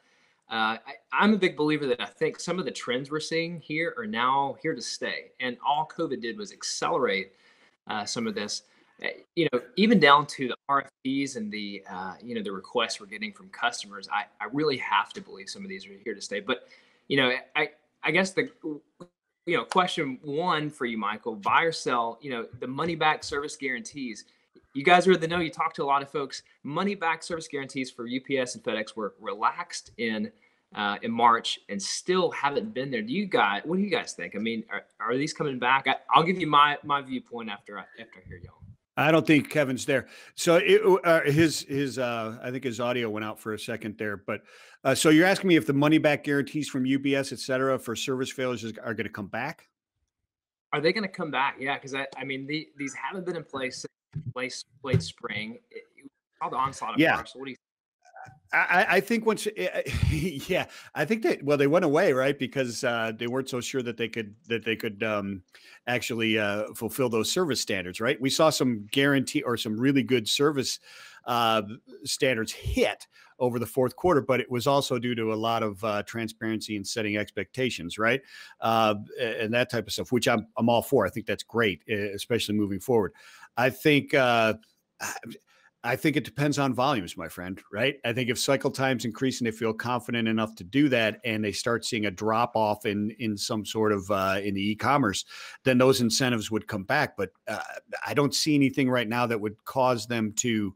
G: Uh, I, I'm a big believer that I think some of the trends we're seeing here are now here to stay. And all COVID did was accelerate uh, some of this. Uh, you know, even down to the RFPs and the uh, you know the requests we're getting from customers, I, I really have to believe some of these are here to stay. But you know, I I guess the you know question one for you, Michael, buy or sell. You know, the money back service guarantees. You guys are the know. You talk to a lot of folks. Money back service guarantees for UPS and FedEx were relaxed in uh, in March and still haven't been there. Do you guys? What do you guys think? I mean, are, are these coming back? I, will give you my my viewpoint after I, after I hear y'all.
B: I don't think Kevin's there. So it, uh, his his uh, I think his audio went out for a second there. But uh, so you're asking me if the money back guarantees from UPS, et cetera, for service failures are going to come back?
G: Are they going to come back? Yeah, because I, I mean the, these haven't been in place since late spring. It, all the onslaught of
B: yeah.
G: So what do you
B: I, I, think once, yeah, I think that well, they went away right because uh, they weren't so sure that they could that they could um, actually uh, fulfill those service standards. Right? We saw some guarantee or some really good service uh, standards hit over the fourth quarter, but it was also due to a lot of uh, transparency and setting expectations, right, uh, and that type of stuff, which I'm I'm all for. I think that's great, especially moving forward. I think uh, I think it depends on volumes, my friend, right? I think if cycle times increase and they feel confident enough to do that and they start seeing a drop off in in some sort of uh, in the e-commerce, then those incentives would come back. But uh, I don't see anything right now that would cause them to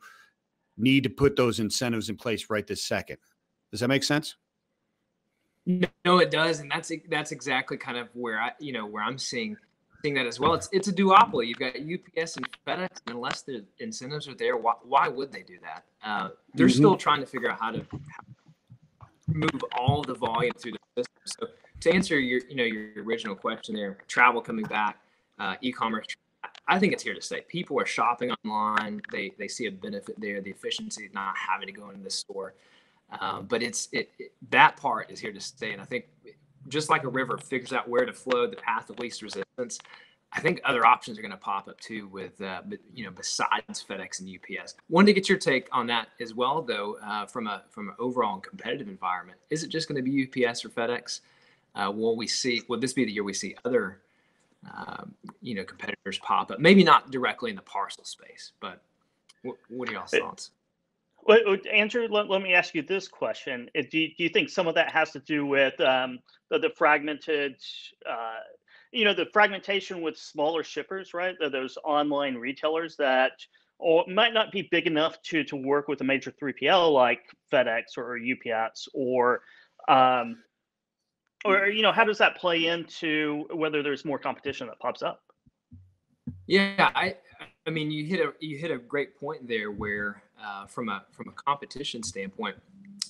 B: need to put those incentives in place right this second. Does that make sense?
G: No, it does, and that's that's exactly kind of where I, you know, where I'm seeing seeing that as well. It's it's a duopoly. You've got UPS and FedEx, and unless the incentives are there, why, why would they do that? Uh, they're mm-hmm. still trying to figure out how to, how to move all the volume through the system. So to answer your you know your original question there, travel coming back, uh, e-commerce. I think it's here to stay. People are shopping online. They they see a benefit there. The efficiency of not having to go into the store. Um, but it's it, it, that part is here to stay, and I think just like a river figures out where to flow, the path of least resistance. I think other options are going to pop up too with, uh, you know, besides FedEx and UPS. Wanted to get your take on that as well, though, uh, from a from an overall competitive environment. Is it just going to be UPS or FedEx? Uh, will we see? Will this be the year we see other, um, you know, competitors pop up? Maybe not directly in the parcel space, but what, what are y'all's thoughts?
A: Well, Andrew, let, let me ask you this question: do you, do you think some of that has to do with um, the, the fragmented, uh, you know, the fragmentation with smaller shippers, right? Those online retailers that or might not be big enough to to work with a major 3PL like FedEx or UPS or um, or you know how does that play into whether there's more competition that pops up?
G: Yeah, I I mean you hit a you hit a great point there where uh, from a from a competition standpoint,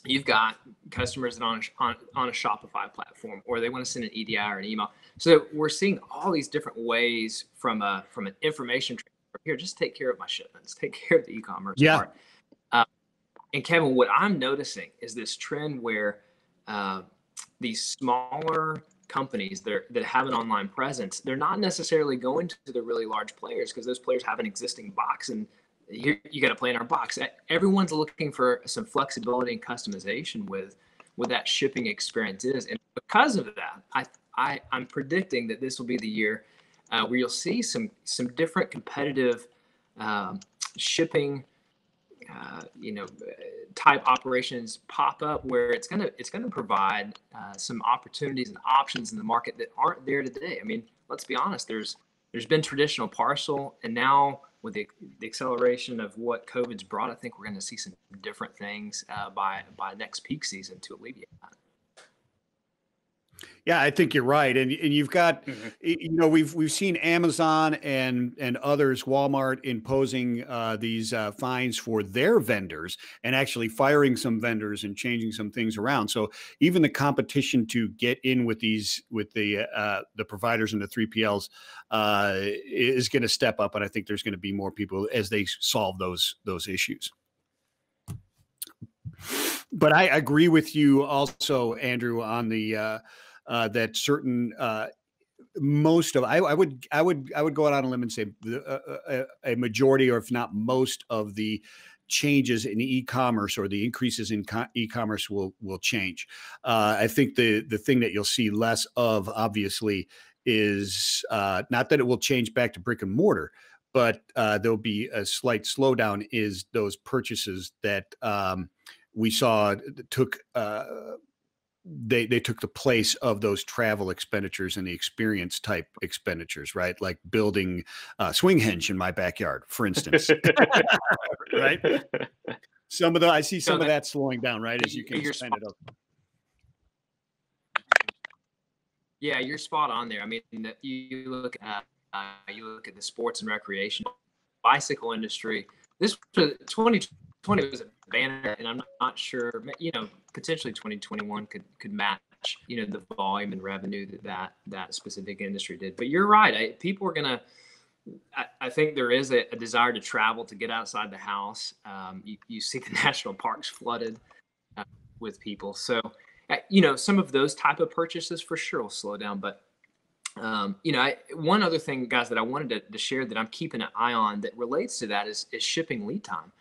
G: you've got customers that on a, on, on a Shopify platform, or they want to send an EDI or an email. So we're seeing all these different ways from a from an information here. Just take care of my shipments. Take care of the e-commerce
B: yeah. part.
G: Uh, and Kevin, what I'm noticing is this trend where uh, these smaller companies that, are, that have an online presence, they're not necessarily going to the really large players because those players have an existing box and you, you got to play in our box. Everyone's looking for some flexibility and customization with what that shipping experience is, and because of that, I, I I'm predicting that this will be the year uh, where you'll see some some different competitive um, shipping uh, you know type operations pop up where it's gonna it's gonna provide uh, some opportunities and options in the market that aren't there today. I mean, let's be honest. There's there's been traditional parcel, and now with the, the acceleration of what COVID's brought, I think we're going to see some different things uh, by by next peak season to alleviate that.
B: Yeah, I think you're right, and and you've got, mm-hmm. you know, we've we've seen Amazon and and others, Walmart, imposing uh, these uh, fines for their vendors and actually firing some vendors and changing some things around. So even the competition to get in with these with the uh, the providers and the three PLs uh, is going to step up, and I think there's going to be more people as they solve those those issues but I agree with you also, Andrew, on the uh, uh, that certain uh, most of I, I, would I would I would go out on a limb and say a, uh, uh, uh, a majority, or if not most, of the changes in e-commerce or the increases in co- e-commerce will will change. Uh, I think the the thing that you'll see less of, obviously, is uh, not that it will change back to brick and mortar, but uh, there'll be a slight slowdown. Is those purchases that um, we saw took they they took the place of those travel expenditures and the experience type expenditures, right? Like building a swing hinge in my backyard, for instance. right? Some of the I see some so of that slowing down, right? As you can spend it up.
G: Yeah, you're spot on there. I mean, you look at uh, you look at the sports and recreation bicycle industry. This 2020 was a banner, and I'm not sure. You know, potentially 2021 could could match you know the volume and revenue that that, that specific industry did. But you're right. I, people are gonna. I, I think there is a, a, desire to travel to get outside the house. Um, you, you see the national parks flooded uh, with people, so uh, you know some of those type of purchases for sure will slow down. But um, you know, I, one other thing, guys, that I wanted to, to, share that I'm keeping an eye on that relates to that is, is shipping lead time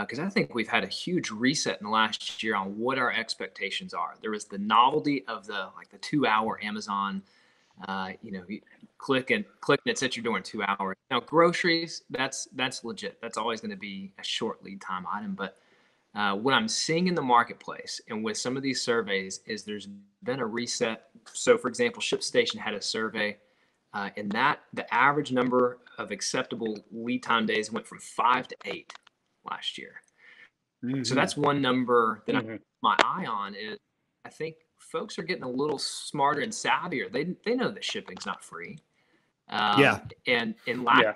G: because uh, I think we've had a huge reset in the last year on what our expectations are. There was the novelty of the like the two hour Amazon, uh, you know, click and click and it's at your door in two hours. Now groceries, that's that's legit. That's always going to be a short lead time item. But uh, what I'm seeing in the marketplace and with some of these surveys is there's been a reset. So for example, ShipStation had a survey. Uh, and that the average number of acceptable lead time days went from five to eight last year. Mm-hmm. So that's one number that mm-hmm. I my eye on is I think folks are getting a little smarter and savvier. They they know that shipping's not free.
B: Um, yeah.
G: And and last yeah.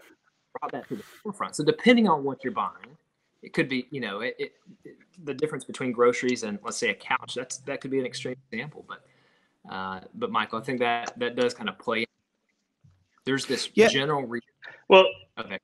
G: brought that to the forefront. So depending on what you're buying, it could be you know it, it, it, the difference between groceries and let's say a couch. That's that could be an extreme example, but uh, but Michael, I think that that does kind of play. There's this yeah. general. Re-
A: well, okay.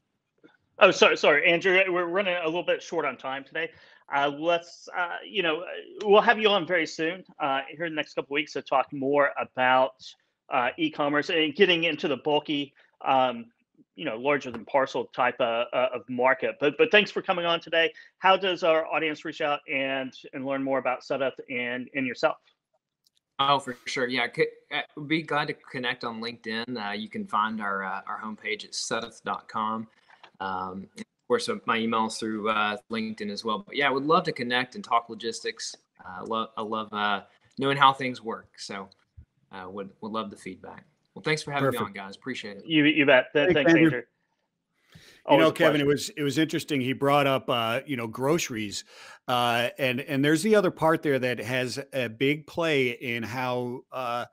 A: Oh, sorry, sorry, Andrew. We're running a little bit short on time today. Uh, let's, uh, you know, uh, we'll have you on very soon uh, here in the next couple weeks to talk more about uh, e-commerce and getting into the bulky, um, you know, larger than parcel type of, uh, of market. But but thanks for coming on today. How does our audience reach out and and learn more about Suddath and and yourself?
G: Oh, for sure. Yeah, could, be glad to connect on LinkedIn. you can find our our homepage at suddath.com. Um, of course, uh, my emails through uh, LinkedIn as well. But yeah, I would love to connect and talk logistics. Uh, I love, I love uh, knowing how things work. So uh, would would love the feedback. Well, thanks for having Perfect. me on, guys. Appreciate it.
A: You you bet. Thanks, thanks Andrew. Andrew.
B: You know, Kevin, it was it was interesting. He brought up, uh, you know, groceries, uh, and and there's the other part there that has a big play in how uh,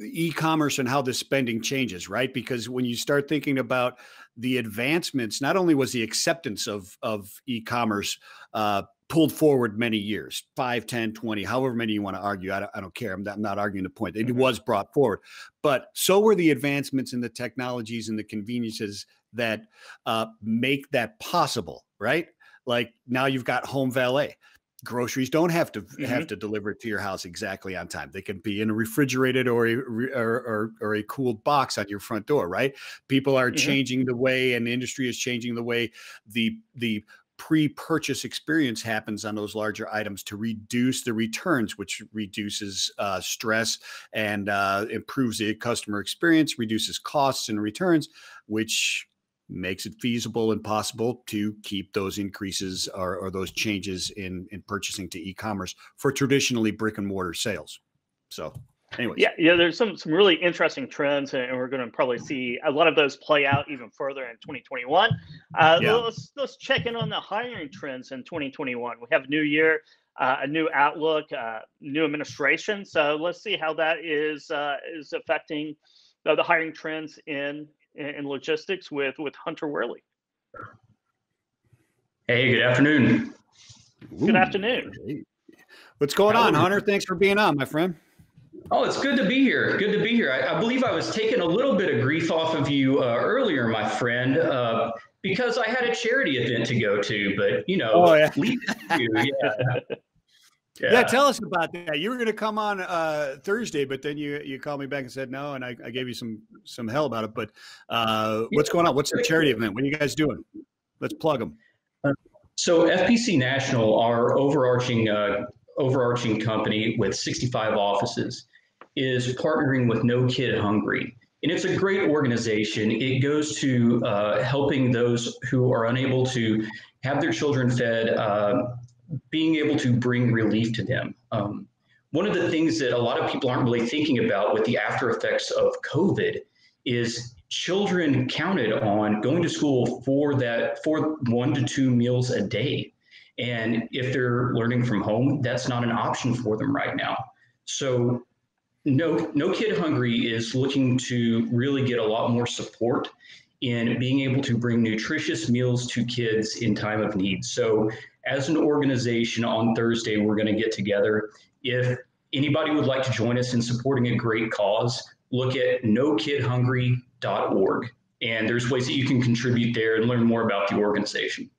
B: e-commerce and how the spending changes right? Because when you start thinking about the advancements not only was the acceptance of of e-commerce uh, pulled forward many years 5 10 20 however many you want to argue i don't, I don't care I'm not, I'm not, arguing the point it mm-hmm. was brought forward but so were the advancements in the technologies and the conveniences that uh, make that possible right? Like now you've got home valet groceries don't have to mm-hmm. have to deliver it to your house exactly on time. They can be in a refrigerated or a or, or, or a cooled box on your front door, right? People are mm-hmm. changing the way and the industry is changing the way the the pre-purchase experience happens on those larger items to reduce the returns which reduces uh, stress and uh, improves the customer experience reduces costs and returns which makes it feasible and possible to keep those increases or, or those changes in in purchasing to e-commerce for traditionally brick and mortar sales. So anyway,
A: Yeah, yeah. There's some some really interesting trends, and we're going to probably see a lot of those play out even further in 2021. Uh, yeah. Let's let's check in on the hiring trends in 2021. We have a new year, uh, a new outlook, uh, new administration. So let's see how that is uh, is affecting the hiring trends in in logistics with with Hunter Whirley.
H: Hey, good afternoon.
A: Good Ooh, afternoon.
B: What's going on, Hunter? Thanks for being on, my friend.
H: Oh, it's good to be here. Good to be here. I, I believe I was taking a little bit of grief off of you uh, earlier, my friend, uh, because I had a charity event to go to. But you know, oh, yeah. you, yeah.
B: Yeah. yeah. tell us about that. You were going to come on uh, Thursday, but then you you called me back and said no, and I, I gave you some some hell about it. But uh, what's going on? What's the charity event? What are you guys doing? Let's plug them.
H: Uh, so FPC National, our overarching uh, overarching company with 65 offices, is partnering with No Kid Hungry. And it's a great organization. It goes to uh, helping those who are unable to have their children fed, uh, being able to bring relief to them. Um, one of the things that a lot of people aren't really thinking about with the after effects of COVID is children counted on going to school for that for one to two meals a day and if they're learning from home, that's not an option for them right now. So no, no Kid Hungry is looking to really get a lot more support in being able to bring nutritious meals to kids in time of need. So as an organization on Thursday, we're going to get together. If anybody would like to join us in supporting a great cause, look at nokidhungry.org. And there's ways that you can contribute there and learn more about the organization.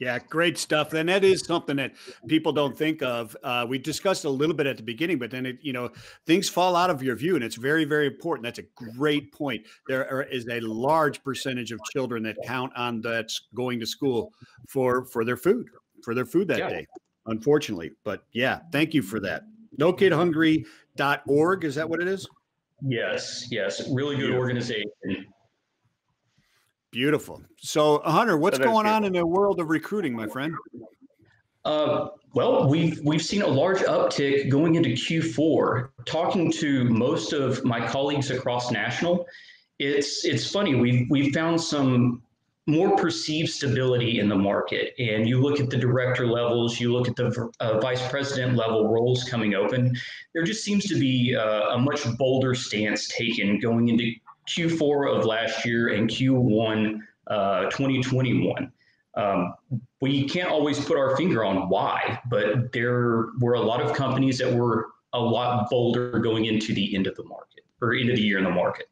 B: Yeah, great stuff. And that is something that people don't think of. Uh, we discussed a little bit at the beginning, but then it, you know, things fall out of your view, and it's very, very important. That's a great point. There is a large percentage of children that count on that going to school for for their food, for their food that yeah. day. Unfortunately, but yeah, thank you for that. NoKidHungry.org is that what it is?
H: Yes, yes, really good organization.
B: Beautiful. So, Hunter, what's going on in the world of recruiting, my friend?
H: Uh, well, we've we've seen a large uptick going into Q4. Talking to most of my colleagues across national, it's it's funny. We've we've found some more perceived stability in the market. And you look at the director levels, you look at the uh, vice president level roles coming open. There just seems to be uh, a much bolder stance taken going into Q4 of last year and Q1 uh, 2021. Um, we can't always put our finger on why, but there were a lot of companies that were a lot bolder going into the end of the market or end of the year in the market.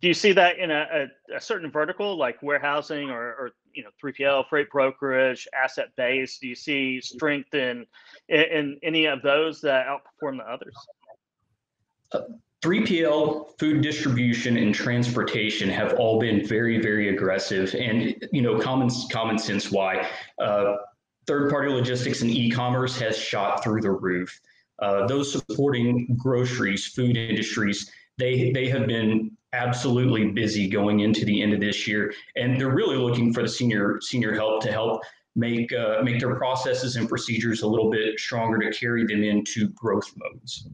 A: Do you see that in a, a, a certain vertical like warehousing or, or, you know 3PL, freight brokerage, asset base? Do you see strength in in, in any of those that outperform the others?
H: Uh, 3PL, food distribution, and transportation have all been very, very aggressive, and you know, common common sense why. Uh, third-party logistics and e-commerce has shot through the roof. Uh, those supporting groceries, food industries, they they have been absolutely busy going into the end of this year, and they're really looking for the senior senior help to help make uh, make their processes and procedures a little bit stronger to carry them into growth modes.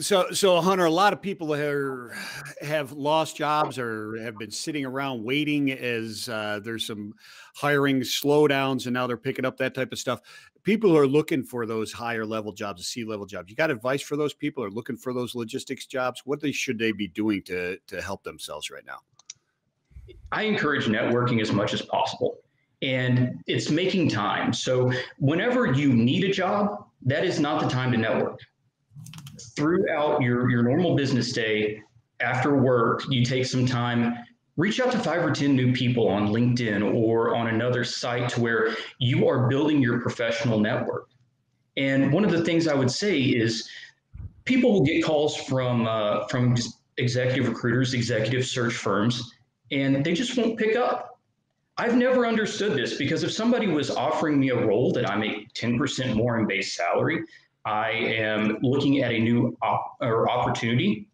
B: So, so Hunter, a lot of people are, have lost jobs or have been sitting around waiting as uh, there's some hiring slowdowns, and now they're picking up that type of stuff. People are looking for those higher level jobs, the C level jobs. You got advice for those people? Are looking for those logistics jobs? What they should they be doing to to help themselves right now?
H: I encourage networking as much as possible, and it's making time. So, whenever you need a job, that is not the time to network throughout your, your normal business day after work, you take some time, reach out to five or 10 new people on LinkedIn or on another site to where you are building your professional network. And one of the things I would say is people will get calls from, uh, from executive recruiters, executive search firms, and they just won't pick up. I've never understood this because if somebody was offering me a role that I make 10% more in base salary, I am looking at a new op- or opportunity,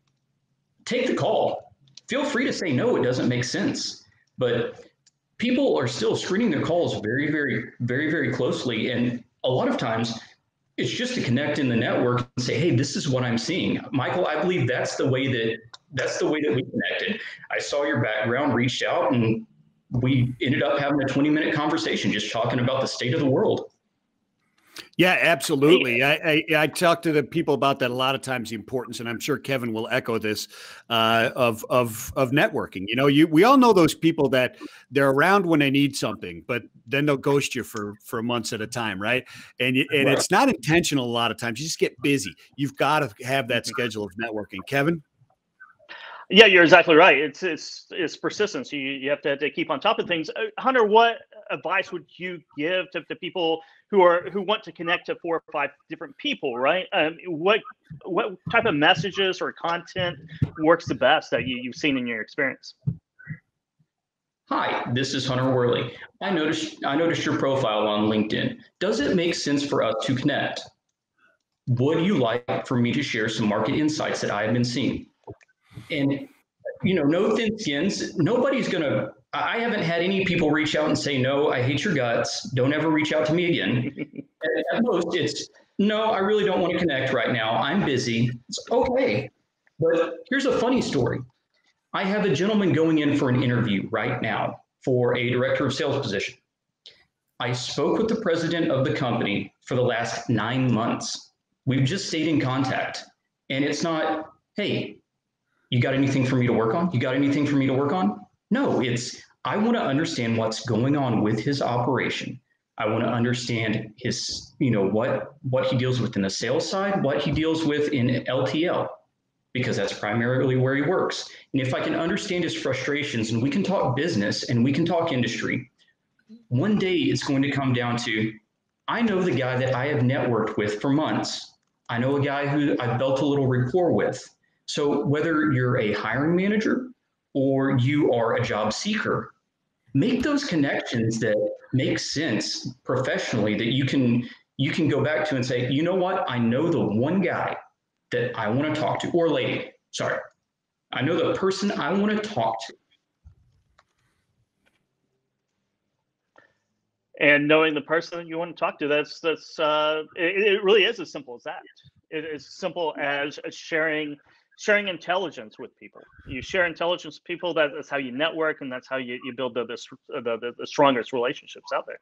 H: take the call. feel free to say no, it doesn't make sense. But people are still screening their calls very, very, very, very closely. And a lot of times it's just to connect in the network and say, hey, this is what I'm seeing. Michael, I believe that's the way that that's the way that we connected. I saw your background, reached out, and we ended up having a 20 minute conversation just talking about the state of the world.
B: Yeah, absolutely. I, I, I talk to the people about that a lot of times. The importance, and I'm sure Kevin will echo this uh, of of of networking. You know, you we all know those people that they're around when they need something, but then they'll ghost you for for months at a time, right? And you, and right. it's not intentional. A lot of times, you just get busy. You've got to have that mm-hmm. schedule of networking. Kevin.
A: Yeah, you're exactly right. It's it's it's persistence. You you have to, to keep on top of things. Uh, Hunter, what advice would you give to, to people who are who want to connect to four or five different people? Right? Um, what what type of messages or content works the best that you, you've seen in your experience?
H: Hi, this is Hunter Whirley. I noticed I noticed your profile on LinkedIn. Does it make sense for us to connect? Would you like for me to share some market insights that I have been seeing? And you know, no thin skins. Nobody's gonna. I haven't had any people reach out and say, "No, I hate your guts. Don't ever reach out to me again." at, most, it's no, I really don't want to connect right now. I'm busy. It's okay. But here's a funny story. I have a gentleman going in for an interview right now for a director of sales position. I spoke with the president of the company for the last nine months. We've just stayed in contact. And it's not, hey, you got anything for me to work on? You got anything for me to work on? No, it's I want to understand what's going on with his operation. I want to understand his, you know, what what he deals with in the sales side, what he deals with in LTL, because that's primarily where he works. And if I can understand his frustrations and we can talk business and we can talk industry, one day it's going to come down to I know the guy that I have networked with for months. I know a guy who I've built a little rapport with. So whether you're a hiring manager or you are a job seeker, make those connections that make sense professionally that you can you can go back to and say, you know what, I know the one guy that I want to talk to, or lady, sorry. I know the person I want to talk to.
A: And knowing the person that you want to talk to, that's that's uh, it, it really is as simple as that. It is simple as sharing sharing intelligence with people. You share intelligence with people. That, that's how you network, and that's how you, you build the, the, the, the strongest relationships out there.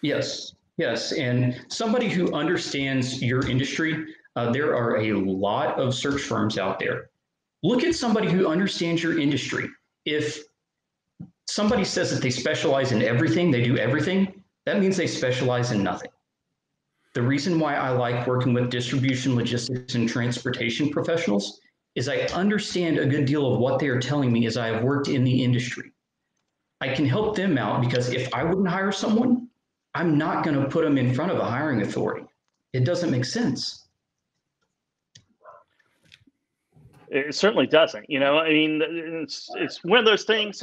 H: Yes, yes, and somebody who understands your industry. Uh, there are a lot of search firms out there. Look at somebody who understands your industry. If somebody says that they specialize in everything, they do everything, that means they specialize in nothing. The reason why I like working with distribution, logistics, and transportation professionals is I understand a good deal of what they are telling me as I have worked in the industry. I can help them out because if I wouldn't hire someone, I'm not going to put them in front of a hiring authority. It doesn't make sense.
A: It certainly doesn't. You know, I mean, it's it's one of those things.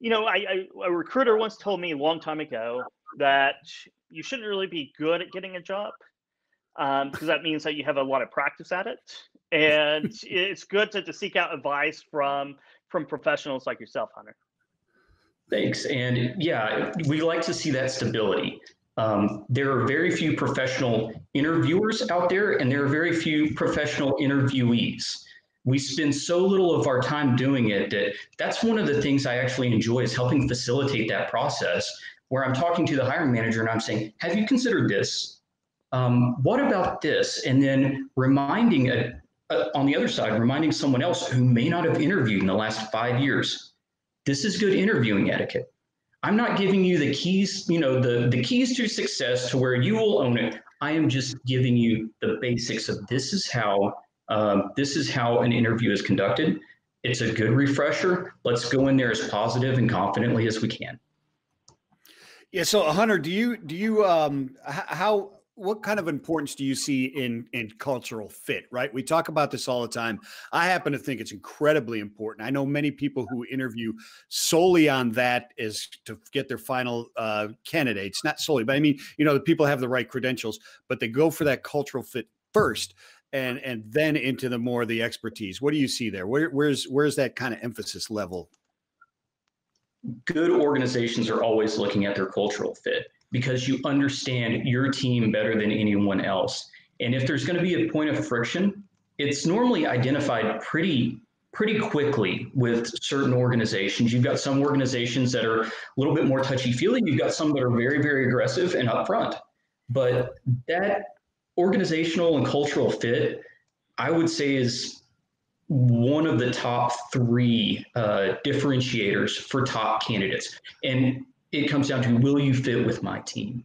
A: You know, I, I a recruiter once told me a long time ago that you shouldn't really be good at getting a job um, because that means that you have a lot of practice at it. And it's good to, to seek out advice from from professionals like yourself, Hunter.
H: Thanks. And yeah, we like to see that stability. Um, there are very few professional interviewers out there, and there are very few professional interviewees. We spend so little of our time doing it that that's one of the things I actually enjoy is helping facilitate that process where I'm talking to the hiring manager and I'm saying, have you considered this? Um, what about this? And then reminding a, a, on the other side, reminding someone else who may not have interviewed in the last five years, this is good interviewing etiquette. I'm not giving you the keys, you know, the, the keys to success to where you will own it. I am just giving you the basics of this is how um, this is how an interview is conducted. It's a good refresher. Let's go in there as positive and confidently as we can.
B: Yeah. So, Hunter, do you do you um how what kind of importance do you see in in cultural fit right we talk about this all the time i happen to think it's incredibly important i know many people who interview solely on that is to get their final uh, candidates not solely but i mean you know the people have the right credentials but they go for that cultural fit first and and then into the more the expertise. What do you see there? Where, where's where's that kind of emphasis level?
H: Good organizations are always looking at their cultural fit because you understand your team better than anyone else. And if there's going to be a point of friction, it's normally identified pretty pretty quickly with certain organizations. You've got some organizations that are a little bit more touchy feely. You've got some that are very, very aggressive and upfront. But that organizational and cultural fit, I would say, is one of the top three uh, differentiators for top candidates. And it comes down to will you fit with my team?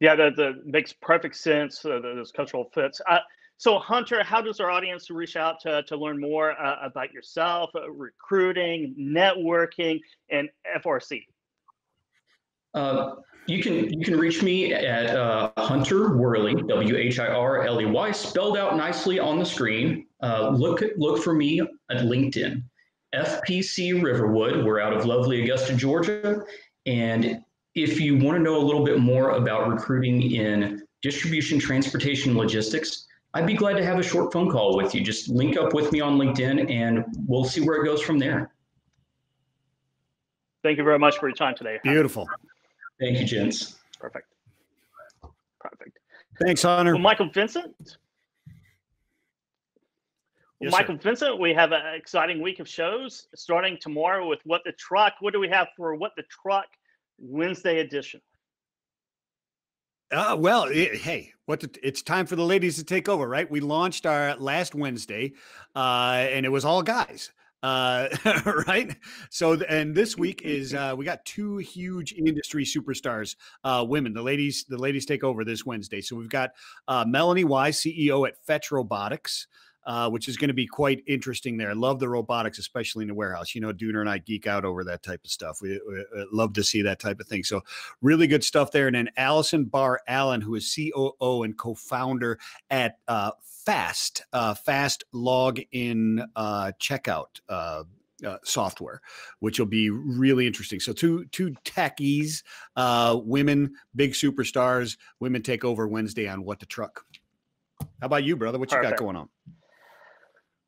A: Yeah, that, that makes perfect sense. Uh, those cultural fits. Uh, so, Hunter, how does our audience reach out to, to learn more uh, about yourself, uh, recruiting, networking, and FRC?
H: You can you can reach me at uh, Hunter Whirley, W H I R L E Y, spelled out nicely on the screen. Uh, look look for me at LinkedIn, FPC Riverwood. We're out of lovely Augusta, Georgia, and if you want to know a little bit more about recruiting in distribution, transportation, logistics, I'd be glad to have a short phone call with you. Just link up with me on LinkedIn and we'll see where it goes from there.
A: Thank you very much for your time today.
B: Beautiful.
H: Thank you, gents.
A: Perfect. Perfect.
B: Thanks, Hunter.
A: Well, Michael Vincent. Yes, Michael sir. Vincent, we have an exciting week of shows starting tomorrow with What the Truck. What do we have for What the Truck Wednesday edition?
B: Uh, well, it, hey, what the, it's time for the ladies to take over, right? We launched our last Wednesday, uh, and it was all guys, uh, right? So, and this week is uh, we got two huge industry superstars, uh, women. The ladies, the ladies take over this Wednesday. So we've got uh, Melonee Wise, CEO at Fetch Robotics uh, which is going to be quite interesting there. I love the robotics, especially in the warehouse. You know, Dooner and I geek out over that type of stuff. We, we, love to see that type of thing. So, really good stuff there. And then Allison Barr Allen, who is COO and co founder at uh, Fast, uh, Fast Login uh, Checkout. Uh, uh, software, which will be really interesting. So two two techies, uh, women, big superstars. Women take over Wednesday on what the truck. How about you, brother? What you Perfect. got going on?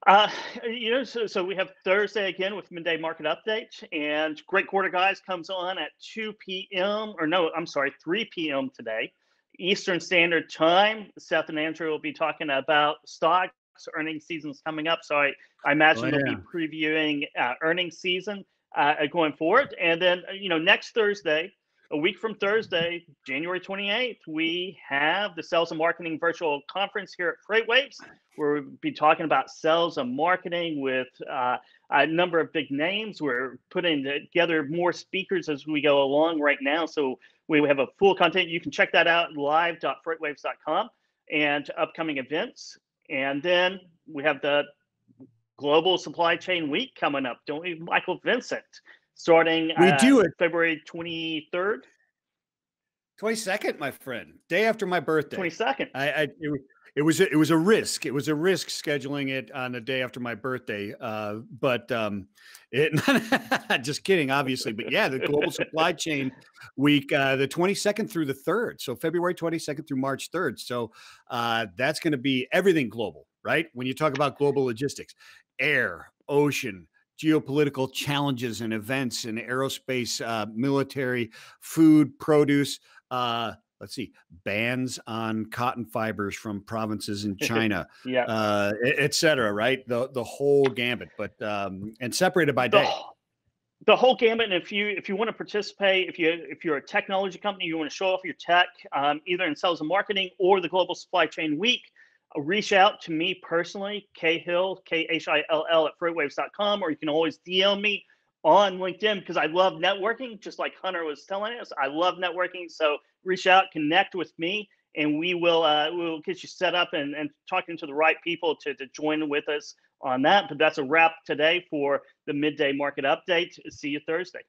A: Uh, you know, so, so we have Thursday again with midday market update, and Great Quarter Guys comes on at 2 p.m. or no, I'm sorry, 3 p.m. today, Eastern Standard Time. Seth and Andrew will be talking about stocks. Earnings season's coming up, so I, I imagine oh, yeah. they'll be previewing uh, earnings season uh, going forward. And then, you know, next Thursday, a week from Thursday, January 28th, we have the Sales and Marketing Virtual Conference here at FreightWaves, where we'll be talking about sales and marketing with uh, a number of big names. We're putting together more speakers as we go along right now. So we have a full content. You can check that out live.freightwaves.com and upcoming events. And then we have the Global Supply Chain Week coming up, don't we, Michael Vincent? Starting
B: we uh, do it
A: February 23rd.
B: 22nd, my friend, day after my birthday.
A: 22nd.
B: I, I it, it, was a, it was a risk. It was a risk scheduling it on the day after my birthday. Uh, but um, it just kidding, obviously. But yeah, the global supply chain week, uh, the 22nd through the 3rd. So February 22nd through March 3rd. So uh, that's going to be everything global, right? When you talk about global logistics, air, ocean, geopolitical challenges and events in aerospace, uh, military, food, produce. Uh, let's see, bans on cotton fibers from provinces in China,
A: yeah,
B: uh, et cetera, right? The the whole gambit, but um, and separated by day.
A: The, the whole gambit. And if you if you want to participate, if you if you're a technology company, you want to show off your tech, um, either in sales and marketing or the Global Supply Chain Week reach out to me personally, Khill, K H I L L at freightwaves.com, or you can always DM me on LinkedIn because I love networking, just like Hunter was telling us. I love networking. So reach out, connect with me, and we will uh, we will get you set up and, and talking to the right people to, to join with us on that. But that's a wrap today for the midday market update. See you Thursday.